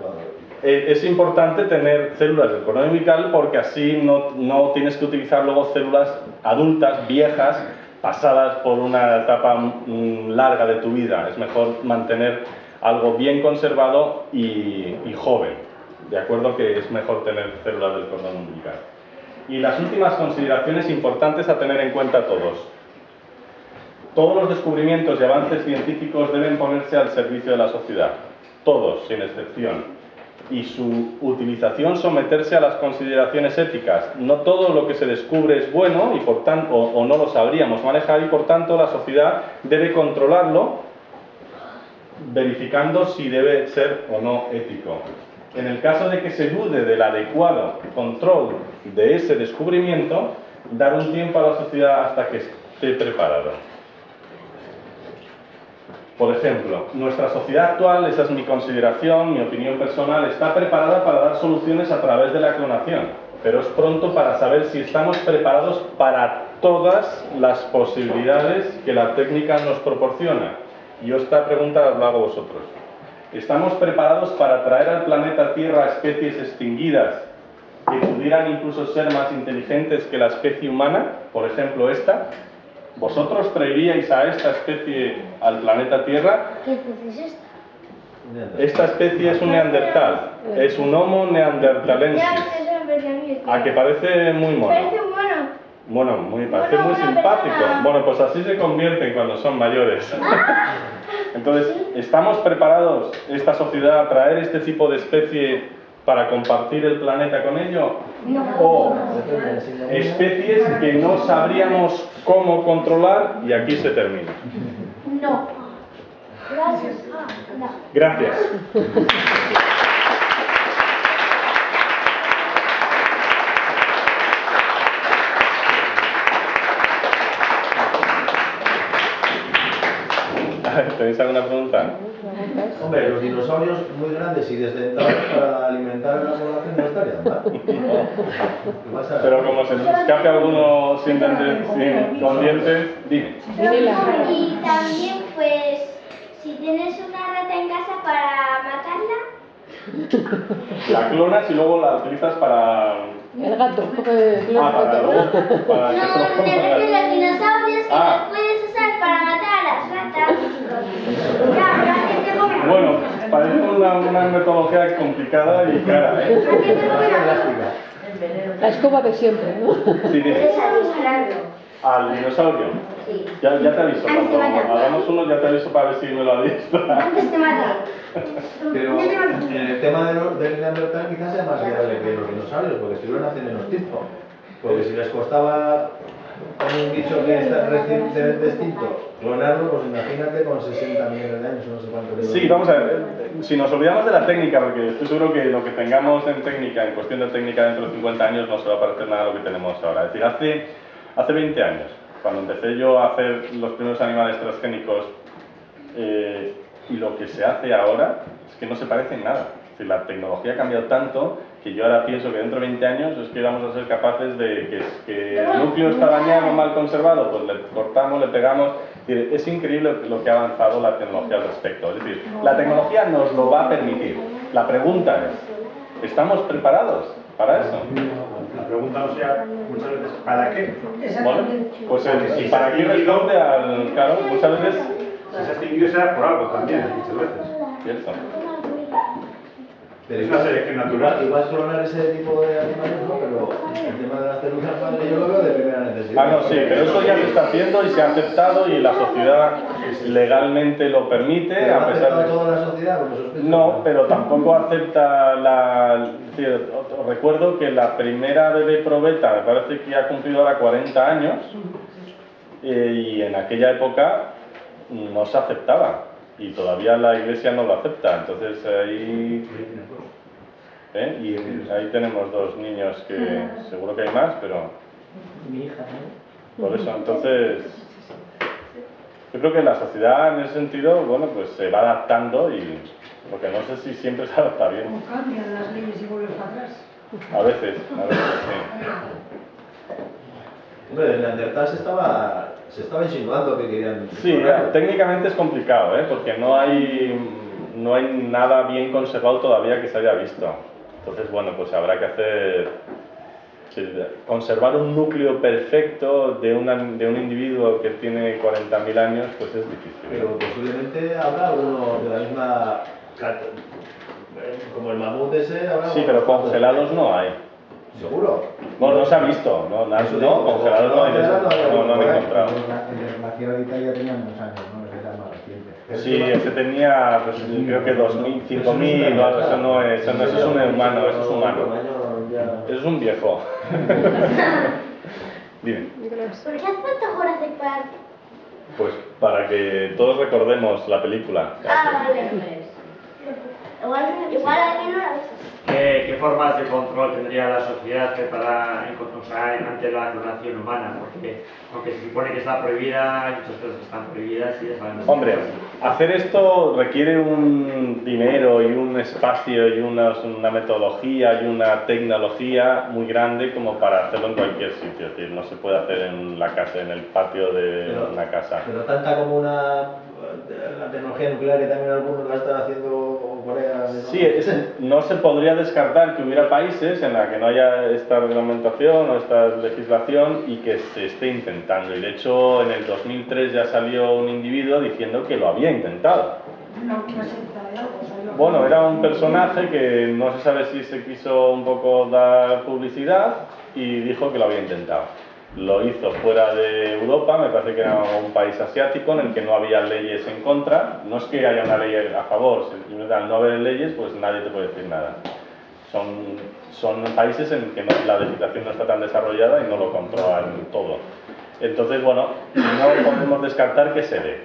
Eh, es importante tener células del cordón umbilical porque así no, no tienes que utilizar luego células adultas, viejas, pasadas por una etapa mm, larga de tu vida. Es mejor mantener algo bien conservado y, y, joven. De acuerdo que es mejor tener células del cordón umbilical. Y las últimas consideraciones importantes a tener en cuenta todos. Todos los descubrimientos y avances científicos deben ponerse al servicio de la sociedad, todos, sin excepción, y su utilización someterse a las consideraciones éticas. No todo lo que se descubre es bueno y por tanto, o, no lo sabríamos manejar y por tanto la sociedad debe controlarlo verificando si debe ser o no ético. En el caso de que se dude del adecuado control de ese descubrimiento, dar un tiempo a la sociedad hasta que esté preparado. Por ejemplo, nuestra sociedad actual, esa es mi consideración, mi opinión personal, está preparada para dar soluciones a través de la clonación, pero es pronto para saber si estamos preparados para todas las posibilidades que la técnica nos proporciona. Yo esta pregunta la hago a vosotros. ¿Estamos preparados para traer al planeta Tierra especies extinguidas que pudieran incluso ser más inteligentes que la especie humana? Por ejemplo, esta. ¿Vosotros traeríais a esta especie al planeta Tierra? ¿Qué especie es esta? Esta especie es un neandertal, es un Homo neanderthalensis. A que parece muy mono. Parece un mono. Bueno, muy, parece muy simpático. Bueno, pues así se convierten cuando son mayores. Entonces, ¿estamos preparados, esta sociedad, a traer este tipo de especie para compartir el planeta con ello? O especies que no sabríamos cómo controlar y aquí se termina. No. Gracias. Ah, Gracias. ¿Tenéis alguna pregunta? Hombre, los dinosaurios muy grandes y desdentados para alimentar a la población no estarían mal. Pero como se nos escape alguno sin, con dientes, dime. Y también, pues, si tienes una La clonas y luego la utilizas para... El gato, el Ah, para luego... Para No, me refiero a los dinosaurios que Ah. los puedes usar para matar Bueno, parece una, una metodología complicada y cara, ¿eh? La escoba de siempre, ¿no? Sí, dime. Al dinosaurio. Sí. Ya, ya te aviso, Antes cuando hagamos uno ya te aviso para ver si me lo adiestra. Antes te mata. Pero en el tema de los- del Neandertal quizás sea más viable que los dinosaurios, porque estuvieron hace menos tiempo. Porque si les costaba con un bicho que está recientemente extinto clonarlo, pues imagínate con 60 millones de años, no sé cuánto. tiempo. Sí, vamos a ver, eh, si nos olvidamos de la técnica, porque estoy seguro que lo que tengamos en técnica, en cuestión de técnica dentro de 50 años, no se va a parecer nada a lo que tenemos ahora. Es decir, hace, hace 20 años, cuando empecé yo a hacer los primeros animales transgénicos, eh, y lo que se hace ahora es que no se parece en nada. Es decir, la tecnología ha cambiado tanto que yo ahora pienso que dentro de 20 años es que vamos a ser capaces de que, que el núcleo está dañado o mal conservado, pues le cortamos, le pegamos. Es increíble lo que ha avanzado la tecnología al respecto. Es decir, la tecnología nos lo va a permitir. La pregunta es, ¿estamos preparados para eso? La pregunta no sea muchas veces ¿para qué? Bueno, pues el, y para qué responde al, claro, muchas veces, Si se ha extinguido será por algo también, muchas veces. cierto. Pero Es una igual, selección igual, natural. igual clonar ese tipo de animales no, pero el tema de las células madre yo lo veo de primera necesidad. Ah, no, sí, pero eso ya se está haciendo y se ha aceptado y la sociedad legalmente lo permite, Pero a pesar aceptado de... toda la sociedad. No, pero tampoco acepta la... es decir, os recuerdo que la primera bebé probeta me parece que ha cumplido ahora 40 años eh, y en aquella época no se aceptaba y todavía la iglesia no lo acepta. Entonces ahí... ¿eh? Y ahí tenemos dos niños que seguro que hay más, pero Mi hija, ¿no? por eso entonces... Yo creo que la sociedad en ese sentido, bueno, pues se va adaptando y lo que no sé si siempre se adapta bien. ¿Cómo cambian las leyes y vuelven para atrás? A veces, a veces, sí. Hombre, el Neandertal se estaba, se estaba insinuando que querían. Sí, técnicamente es complicado, ¿eh? porque no hay, no hay nada bien conservado todavía que se haya visto. Entonces, bueno, pues habrá que hacer... Conservar un núcleo perfecto de, una- de un individuo que tiene 40.000 años, pues es difícil. Pero posiblemente habrá uno de la misma. cat- Como el mamut ese, habrá Sí, pero congelados no hay. ¿Seguro? Bueno, no se ha visto, no, no, congelados no de congelados no no, no por ahí. encontrado. El desgraciado de Italia tenía unos años, ¿no? Era más reciente. Sí, ese tenía, pues, creo que 2.000, 5.000 o algo, eso no es, eso no eso es un humano, eso es humano. Eso es un viejo. Dime. ¿Por qué hace falta Jurassic Park? Pues para que todos recordemos la película. Ah, vale. Igual, igual alguien no la ha visto. ¿Qué, qué formas de control tendría la sociedad que para sea, ante la clonación humana? Porque aunque se supone que está prohibida, hay muchas cosas que están prohibidas y ya sabemos. Hombre, hacer esto requiere un dinero y un espacio y una, una metodología y una tecnología muy grande como para hacerlo en cualquier sitio. Es decir, no se puede hacer en la casa, en el patio de Pero- una casa. Pero tanta como una. La tecnología nuclear que también algunos la están haciendo Corea. ¿no? Sí, es- no se podría descartar que hubiera países en los que no haya esta reglamentación o esta legislación y que se esté intentando. Y de hecho, en el 2003 ya salió un individuo diciendo que lo había intentado. Salió. Bueno, era un personaje que no se sabe si se quiso un poco dar publicidad y dijo que lo había intentado. Lo hizo fuera de Europa, me parece que era un país asiático en el que no había leyes en contra. No es que haya una ley a favor, simplemente al no haber leyes, pues nadie te puede decir nada. Son, son países en que la legislación no está tan desarrollada y no lo controlan todo. Entonces, bueno, no podemos descartar que se dé.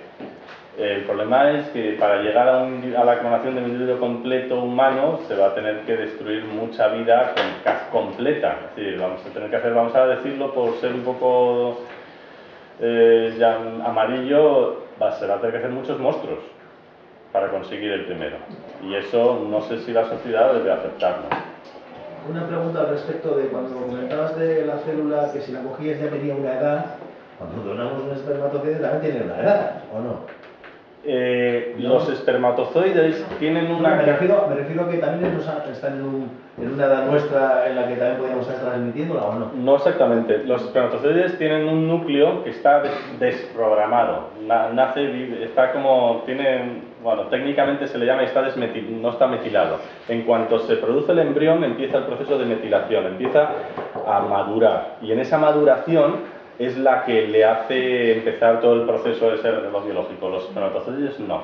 El problema es que para llegar a, la clonación de un individuo completo humano se va a tener que destruir mucha vida completa. Vamos a tener que hacer, vamos a decirlo por ser un poco eh, amarillo, se va a tener que hacer muchos monstruos para conseguir el primero. Y eso no sé si la sociedad debe aceptarlo. Una pregunta al respecto de cuando comentabas de la célula que si la cogías ya tenía una edad. Cuando donamos un espermatozoide también tiene una edad, ¿o no? Eh, los espermatozoides tienen una... Me refiero, me refiero a que también están en, un, en, una edad nuestra en la que también podríamos estar transmitiéndola o no. No exactamente. Los espermatozoides tienen un núcleo que está desprogramado. Nace, está como, tiene, bueno, técnicamente se le llama, está desmetil, no está metilado. En cuanto se produce el embrión empieza el proceso de metilación, empieza a madurar. Y en esa maduración es la que le hace empezar todo el proceso de ser reloj biológico. Los espermatozoides no.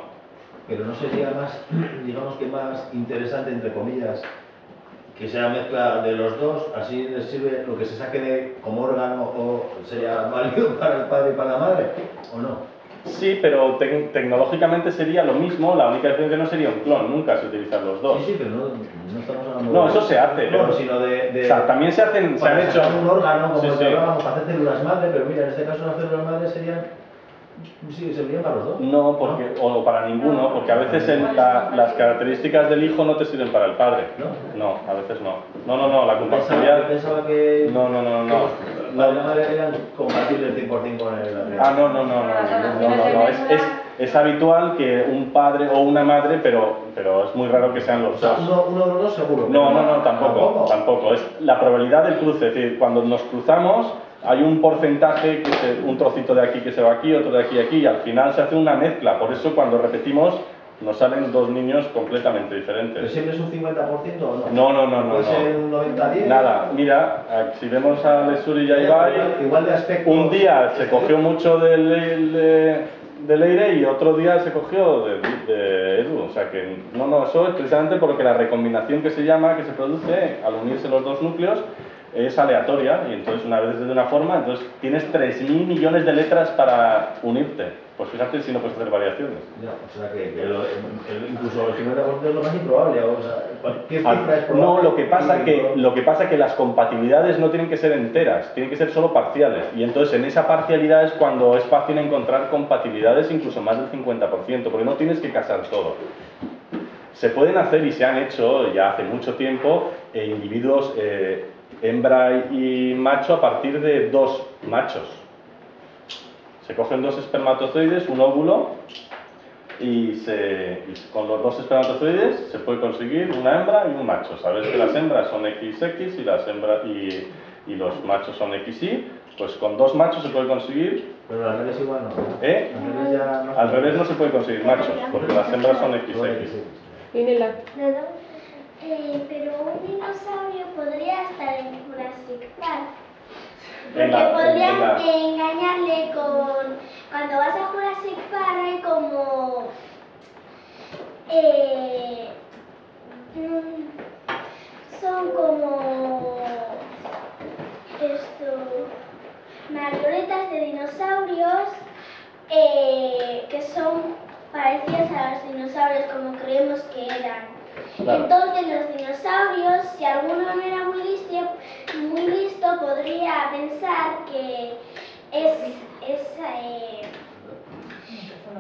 Pero no sería más, digamos que más interesante, entre comillas, que sea mezcla de los dos, así les sirve lo que se saque de, como órgano o sería válido para el padre y para la madre, ¿o no? Sí, pero tecnológicamente sería lo mismo, la única diferencia no sería un clon, nunca se utilizan los dos. Sí, sí, pero no, no estamos hablando No, eso se hace. No, sino de, de, O sea, también se hacen, se han hecho... un órgano, como sí, que sí. hacer células madre, pero mira, en este caso las células madre serían... Sí, servirían para los dos. No, porque, ¿no? o para ninguno, porque a veces en la, las características del hijo no te sirven para el padre. No, no a veces no. No, no, no, la compatibilidad... Pensaba, pensaba que... No, no, no, no. Las no. madres eran compatibles 100% con el Ah, no, no, no, no, no, no, no, es, es, es habitual que un padre o una madre, pero, pero es muy raro que sean los dos. Uno, uno de los dos seguro. No, no, no, tampoco, tampoco. tampoco. Es la probabilidad del cruce, es decir, cuando nos cruzamos hay un porcentaje, que se- un trocito de aquí que se va aquí, otro de aquí a aquí, y al final se hace una mezcla. Por eso cuando repetimos nos salen dos niños completamente ¿Pero diferentes. siempre es un 50% o no? No, no, no, no. ¿Puede ser no. un 90-10? Nada, mira, si vemos a Lesuri y a Ibai, Igual de aspecto. un día se cogió mucho del, de, de Leire y otro día se cogió de, de Edu. O sea que, no, no, eso es precisamente porque la recombinación que se llama, que se produce al unirse los dos núcleos, es aleatoria y entonces una vez de una forma, entonces tienes 3.000 millones de letras para unirte. Pues fíjate si no puedes hacer variaciones. O sea que, lo- el- incluso el 50% es lo más improbable. O sea, cualquier Ah, cifra es probable. No, lo que pasa que lo que pasa que las compatibilidades no tienen que ser enteras, tienen que ser solo parciales. Y entonces en esa parcialidad es cuando es fácil encontrar compatibilidades incluso más del 50%, porque no tienes que casar todo. Se pueden hacer y se han hecho ya hace mucho tiempo eh, individuos eh, hembra y macho a partir de dos machos. Se cogen dos espermatozoides, un óvulo, y, se- y con los dos espermatozoides se puede conseguir una hembra y un macho. Sabes que las hembras son XX y, las hembras, y, y los machos son XY, pues con dos machos se puede conseguir... Pero al revés igual no. ¿Eh? Al revés ya no. Al revés no se puede conseguir machos, porque las hembras son XX. Eh, pero un dinosaurio podría estar en Jurassic Park. Porque en podrían la- engañarle con... Cuando vas a Jurassic Park hay como... eh, mm, son como... Esto... Marionetas de dinosaurios eh, que son parecidas a los dinosaurios como creemos que eran. Entonces los dinosaurios, si alguno no era muy listo, muy listo podría pensar que es, es eh,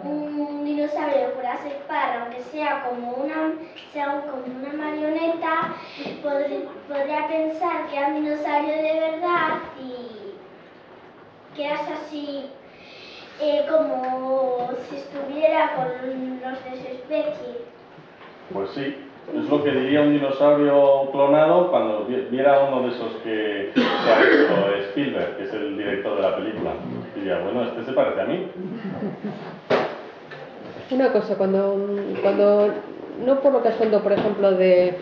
un dinosaurio Jurassic Park, aunque sea como una, sea como una marioneta, podri- podría pensar que era un dinosaurio de verdad y que es así eh, como si estuviera con los de su. Pues sí, es lo que diría un dinosaurio clonado cuando vi- viera uno de esos que, que ha hecho Spielberg, que es el director de la película. Diría, bueno, este se parece a mí. Una cosa, cuando, cuando no por lo que has contado, por ejemplo, de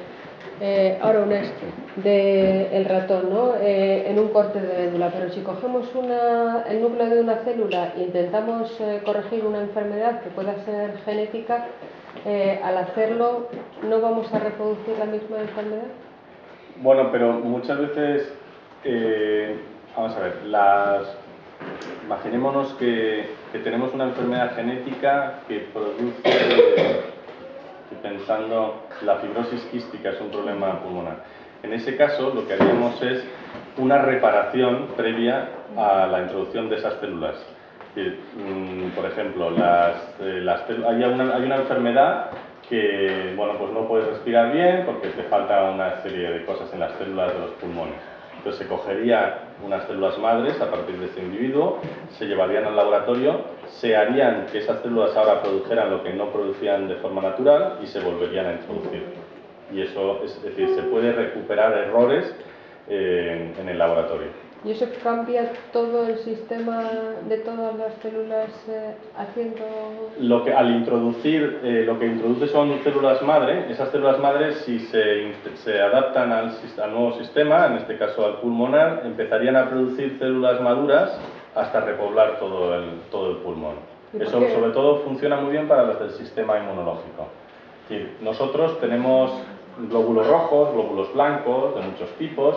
eh, ahora un este, de el ratón, ¿no? Eh, en un corte de médula, pero si cogemos una, el núcleo de una célula e intentamos eh, corregir una enfermedad que pueda ser genética, eh, al hacerlo no vamos a reproducir la misma enfermedad. Bueno, pero muchas veces, eh, vamos a ver, las, imaginémonos que, que tenemos una enfermedad genética que produce, pensando, la fibrosis quística es un problema pulmonar. En ese caso, lo que haríamos es una reparación previa a la introducción de esas células. Es decir, mm, por ejemplo, las, eh, las hay, una, hay una enfermedad que bueno, pues no puedes respirar bien porque te falta una serie de cosas en las células de los pulmones. Entonces se cogería unas células madres a partir de ese individuo, se llevarían al laboratorio, se harían que esas células ahora produjeran lo que no producían de forma natural y se volverían a introducir. Y eso, es decir, se puede recuperar errores eh, en el laboratorio. ¿Y eso cambia todo el sistema de todas las células eh, haciendo...? Lo que, al introducir, eh, lo que introduce son células madre, esas células madres si se, se adaptan al, al, nuevo sistema, en este caso al pulmonar, empezarían a producir células maduras hasta repoblar todo el, todo el pulmón. Eso sobre todo funciona muy bien para las del sistema inmunológico. Es decir, nosotros tenemos glóbulos rojos, glóbulos blancos de muchos tipos,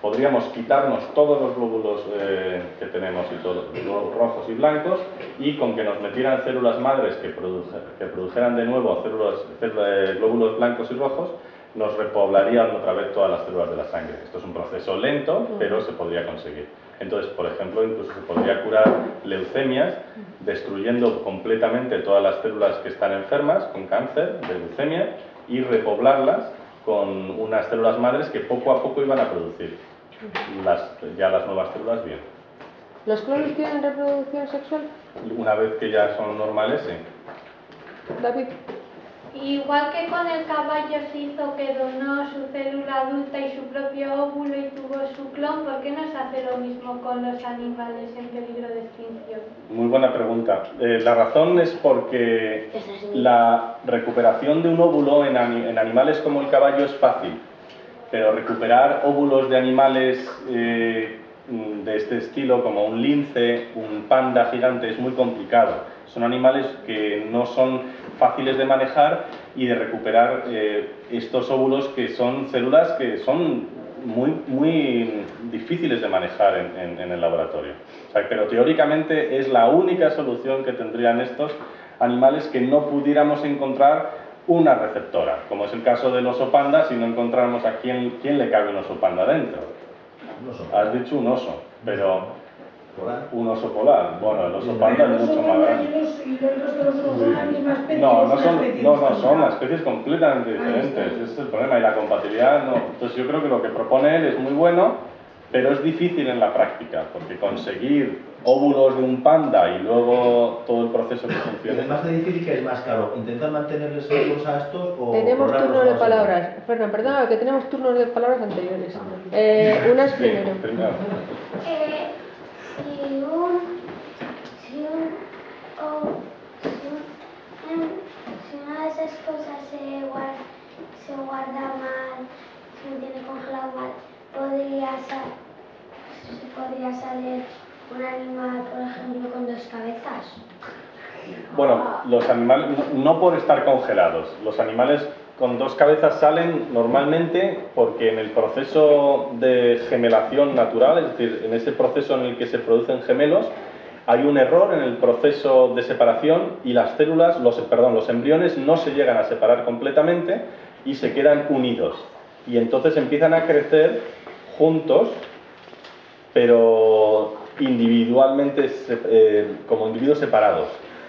podríamos quitarnos todos los glóbulos eh, que tenemos y todos los rojos y blancos y con que nos metieran células madres que, que produjeran de nuevo células, eh, glóbulos blancos y rojos nos repoblarían otra vez todas las células de la sangre. Esto es un proceso lento, pero se podría conseguir. Entonces, por ejemplo, incluso se podría curar leucemias destruyendo completamente todas las células que están enfermas con cáncer de leucemia y repoblarlas con unas células madres que poco a poco iban a producir las, ya las nuevas células bien. ¿Los clones tienen reproducción sexual? Una vez que ya son normales, sí. David. Igual que con el caballo se hizo que donó su célula adulta y su propio óvulo y tuvo su clon, ¿por qué no se hace lo mismo con los animales en peligro de extinción? Muy buena pregunta. Eh, la razón es porque la recuperación de un óvulo en, en, animales como el caballo es fácil, pero recuperar óvulos de animales eh, de este estilo, como un lince, un panda gigante, es muy complicado. Son animales que no son fáciles de manejar y de recuperar eh, estos óvulos que son células que son muy, muy difíciles de manejar en, el laboratorio. pero teóricamente es la única solución que tendrían estos animales que no pudiéramos encontrar una receptora, como es el caso del oso panda si no encontramos a quién, quién le cabe un oso panda dentro. Has dicho un oso, pero un oso polar. Bueno, el oso panda es mucho más grande. No, no son, no, no, son especies completamente diferentes. Ese es el problema. Y la compatibilidad no. Entonces yo creo que lo que propone él es muy bueno, pero es difícil en la práctica, porque conseguir óvulos de un panda y luego todo el proceso que funcione. ¿Es más difícil que es más caro? ¿Intentar mantenerles vivos a estos o.? Tenemos turnos de palabras. Fernando, perdona, que tenemos turnos de palabras anteriores. Eh, unas primero. primero. Eh, si un, si un, oh, si, un, si una de esas cosas se guarda, se guarda mal, se mantiene congelado mal, podría, podría salir un animal, por ejemplo, con dos cabezas. Bueno, los animales, no por estar congelados, los animales con dos cabezas salen normalmente porque en el proceso de gemelación natural, es decir, en ese proceso en el que se producen gemelos, hay un error en el proceso de separación y las células, los, perdón, los embriones no se llegan a separar completamente y se quedan unidos. Y entonces empiezan a crecer juntos, pero individualmente, eh, como individuos separados.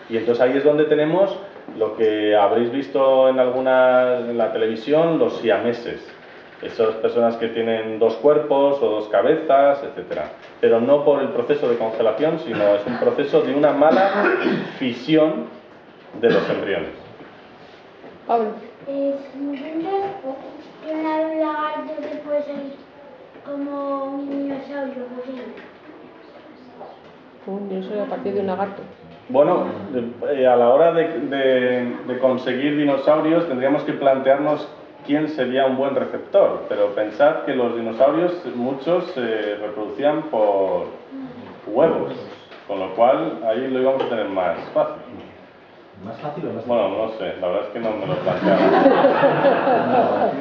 Y entonces ahí es donde tenemos lo que habréis visto en alguna en la televisión, los siameses. Esas personas que tienen dos cuerpos o dos cabezas, etc. Pero no por el proceso de congelación, sino es un proceso de una mala fisión de los embriones. Pablo. Eh, un lagarto que puede ser como un dinosaurio, Un dinosaurio a partir de un lagarto. Bueno, eh, a la hora de, conseguir dinosaurios tendríamos que plantearnos quién sería un buen receptor, pero pensad que los dinosaurios muchos se reproducían por huevos, con lo cual ahí lo íbamos a tener más fácil. ¿Más fácil o más Bueno, no sé, la verdad es que no me lo planteaba.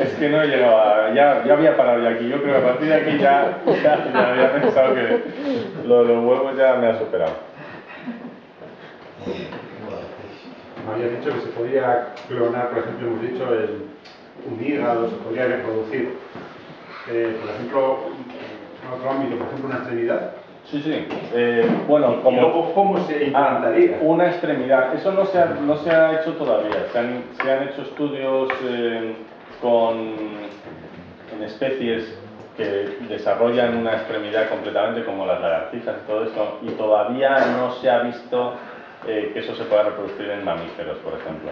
es que no llegaba, ya, ya había parado ya aquí. Yo creo que a partir de aquí ya, ya, ya había pensado que lo de los huevos ya me ha superado. Me había dicho que se podía clonar, por ejemplo, hemos dicho, el, un hígado, se podría reproducir. Eh, por ejemplo, en otro ámbito, por ejemplo, una extremidad. Sí, sí. Eh, bueno, como, ¿cómo se implantaría? Ah, una extremidad. Eso no se ha, no se ha hecho todavía. Se han, se han hecho estudios eh, con, en especies que desarrollan una extremidad completamente como las lagartijas y todo esto, y todavía no se ha visto eh, que eso se pueda reproducir en mamíferos, por ejemplo.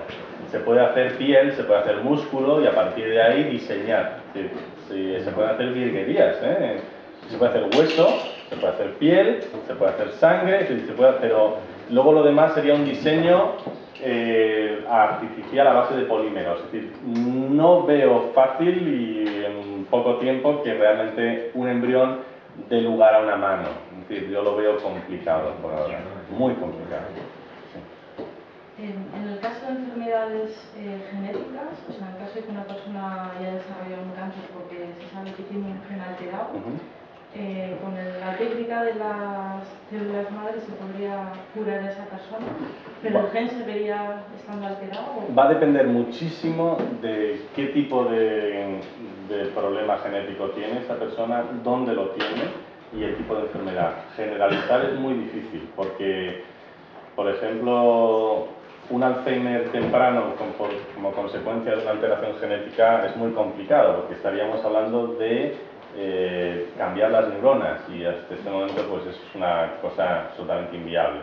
Se puede hacer piel, se puede hacer músculo y a partir de ahí diseñar. se pueden hacer virguerías, ¿eh? se puede hacer hueso, se puede hacer piel, se puede hacer sangre, se puede, pero luego lo demás sería un diseño eh, artificial a base de polímeros. Es decir, no veo fácil y en poco tiempo que realmente un embrión dé lugar a una mano. Es decir, yo lo veo complicado por ahora, muy complicado. En, el caso de enfermedades eh, genéticas, o sea, en el caso de que una persona haya desarrollado un cáncer porque se sabe que tiene un gen alterado, eh, con la técnica de las células madres se podría curar a esa persona, pero el gen se vería estando alterado. Va a depender muchísimo de qué tipo de, de problema genético tiene esa persona, dónde lo tiene y el tipo de enfermedad. Generalizar es muy difícil porque, por ejemplo, un Alzheimer temprano como consecuencia de una alteración genética es muy complicado porque estaríamos hablando de eh, cambiar las neuronas y hasta este momento pues es una cosa absolutamente inviable.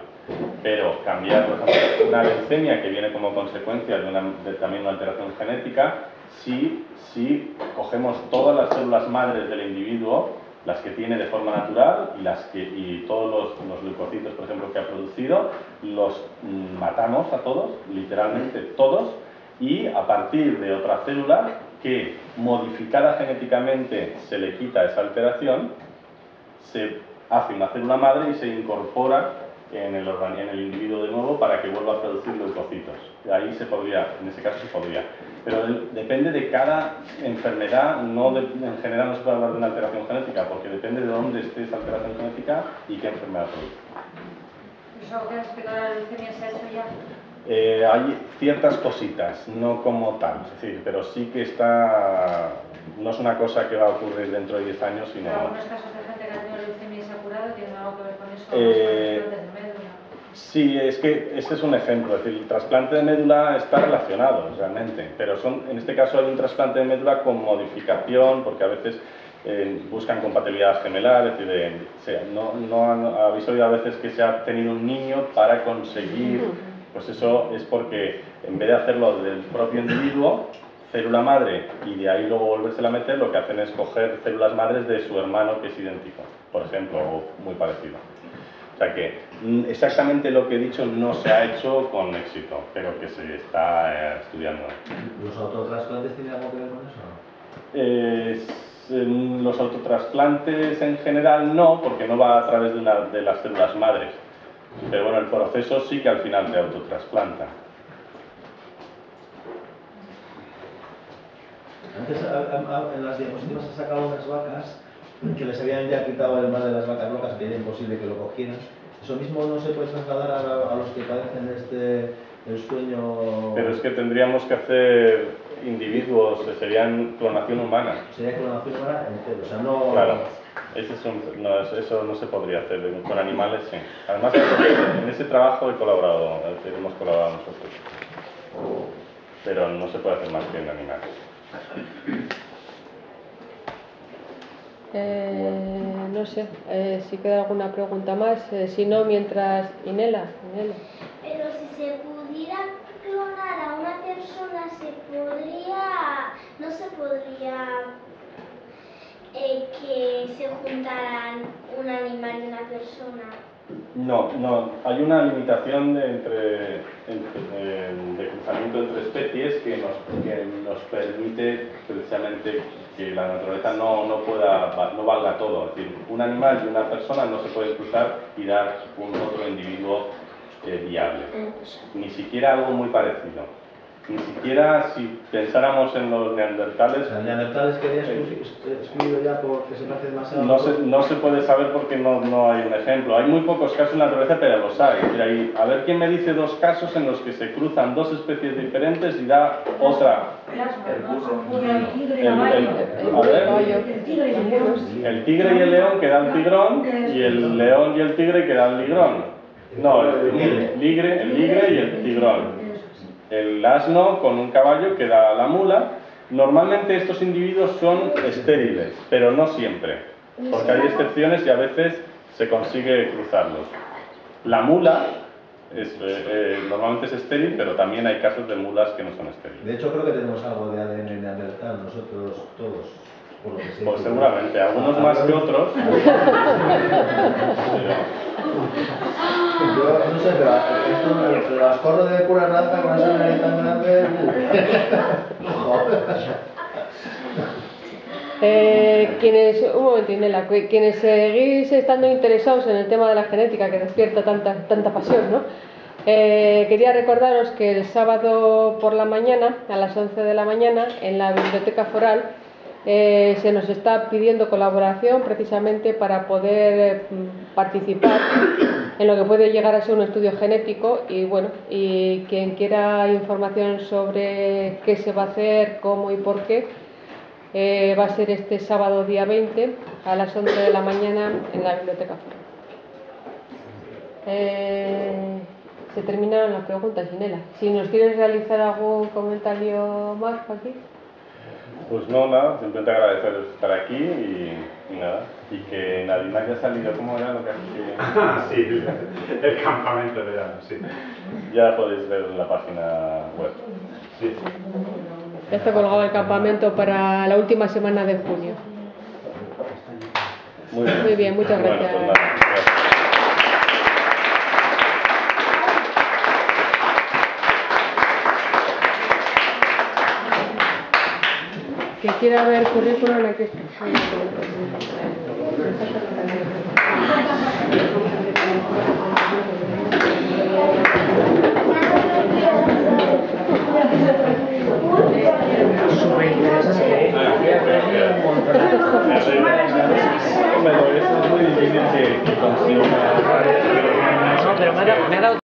Pero cambiar, por ejemplo, una leucemia que viene como consecuencia de, una, también una alteración genética, si, si cogemos todas las células madres del individuo, las que tiene de forma natural y, las que, y todos los, los leucocitos, por ejemplo, que ha producido, los mm, matamos a todos, literalmente todos, y a partir de otra célula que modificada genéticamente se le quita esa alteración, se hace una célula madre y se incorpora en el, en el individuo de nuevo para que vuelva a producir leucocitos. Ahí se podría, en ese caso se podría. Pero depende de cada enfermedad, no en general no se puede hablar de una alteración genética, porque depende de dónde esté esa alteración genética y qué enfermedad produce. ¿Eso que la leucemia se ha hecho ya? Eh, hay ciertas cositas, no como tal, pero sí que está, no es una cosa que va a ocurrir dentro de 10 años, sino... ¿Pero algunos casos de gente que ha tenido leucemia y se ha curado tienen algo que ver con eso? Eh, de médula? Sí, es que ese es un ejemplo, es decir, el trasplante de médula está relacionado realmente, pero son, en este caso hay un trasplante de médula con modificación, porque a veces eh, buscan compatibilidad gemelar, es decir, no, no, habéis oído a veces que se ha tenido un niño para conseguir pues eso es porque en vez de hacerlo del propio individuo, célula madre y de ahí luego volvérsela a meter, lo que hacen es coger células madres de su hermano que es idéntico, por ejemplo, o muy parecido. O sea que mm, exactamente lo que he dicho no se ha hecho con éxito, pero que se está eh, estudiando. ¿Los autotrasplantes tienen algo que ver con eso? Eh, los autotrasplantes en general no, porque no va a través de, una, de las células madres pero bueno, el proceso sí que al final te autotrasplanta. Antes en las diapositivas has sacado unas vacas que les habían ya quitado el mal de las vacas locas, que era imposible que lo cogieran. Eso mismo no se puede trasladar a, los que padecen este el sueño. Pero es que tendríamos que hacer individuos, serían clonación humana. Sería clonación humana entero, o sea, no. Claro. Ese no, eso no se podría hacer con animales, sí. Además, en ese trabajo he colaborado, hemos colaborado nosotros. Pero no se puede hacer más que en animales. Eh, no sé, eh, si queda alguna pregunta más. Eh, si no, mientras. Inela, Inela. Pero si se pudiera clonar a una persona, se podría. No se podría eh, que se juntaran un animal y una persona? No, no, hay una limitación de, entre, de cruzamiento entre especies que nos, que nos permite precisamente que la naturaleza no, no, pueda, no valga todo. Es decir, un animal y una persona no se pueden cruzar y dar un otro individuo eh, viable. Ni siquiera algo muy parecido. Ni siquiera si pensáramos en los neandertales... ¿Los neandertales querían excluido ya porque se parece demasiado? No se, no se puede saber porque no, no, hay un ejemplo. Hay muy pocos casos en la naturaleza, pero los hay. hay. A ver quién me dice dos casos en los que se cruzan dos especies diferentes y da otra. El tigre y el león que dan tigrón y el león y el tigre que dan ligrón. No, el ligre, el ligre y el tigrón el asno con un caballo que da la mula Normalmente estos individuos son estériles, pero no siempre, porque hay excepciones y a veces se consigue cruzarlos. La mula es, eh, eh, normalmente es estéril, pero también hay casos de mulas que no son estériles. De hecho, creo que tenemos algo de ADN neandertal nosotros todos. Por lo que sé. Pues seguramente, algunos más que otros. Yo no sé, pero esto, el ascorro de pura raza con esa nariz tan grande. Eh, quienes, un momentín, Nela, que- quienes seguís estando interesados en el tema de la genética que despierta tanta, tanta pasión, ¿no? Eh, quería recordaros que el sábado por la mañana, a las 11 de la mañana, en la Biblioteca Foral, eh, se nos está pidiendo colaboración precisamente para poder eh, participar en lo que puede llegar a ser un estudio genético y bueno, y quien quiera información sobre qué se va a hacer, cómo y por qué, eh, va a ser este sábado día 20 a las 11 de la mañana en la Biblioteca se terminaron las preguntas, Inela. Si nos quieres realizar algún comentario más, aquí. Pues no, nada, simplemente agradeceros estar aquí y, y nada. Y que Nadine haya salido, ¿cómo era lo que Ah, sí, el campamento de verano, sí. Ya podéis ver en la página web. Sí. Ya está colgado el campamento para la última semana de junio. Muy bien. Muy bien, muchas Bueno, gracias. pues nada, gracias. Que quiera ver currículum, aquí está. Pero eso es muy difícil que, que consiga. No, pero me ha dado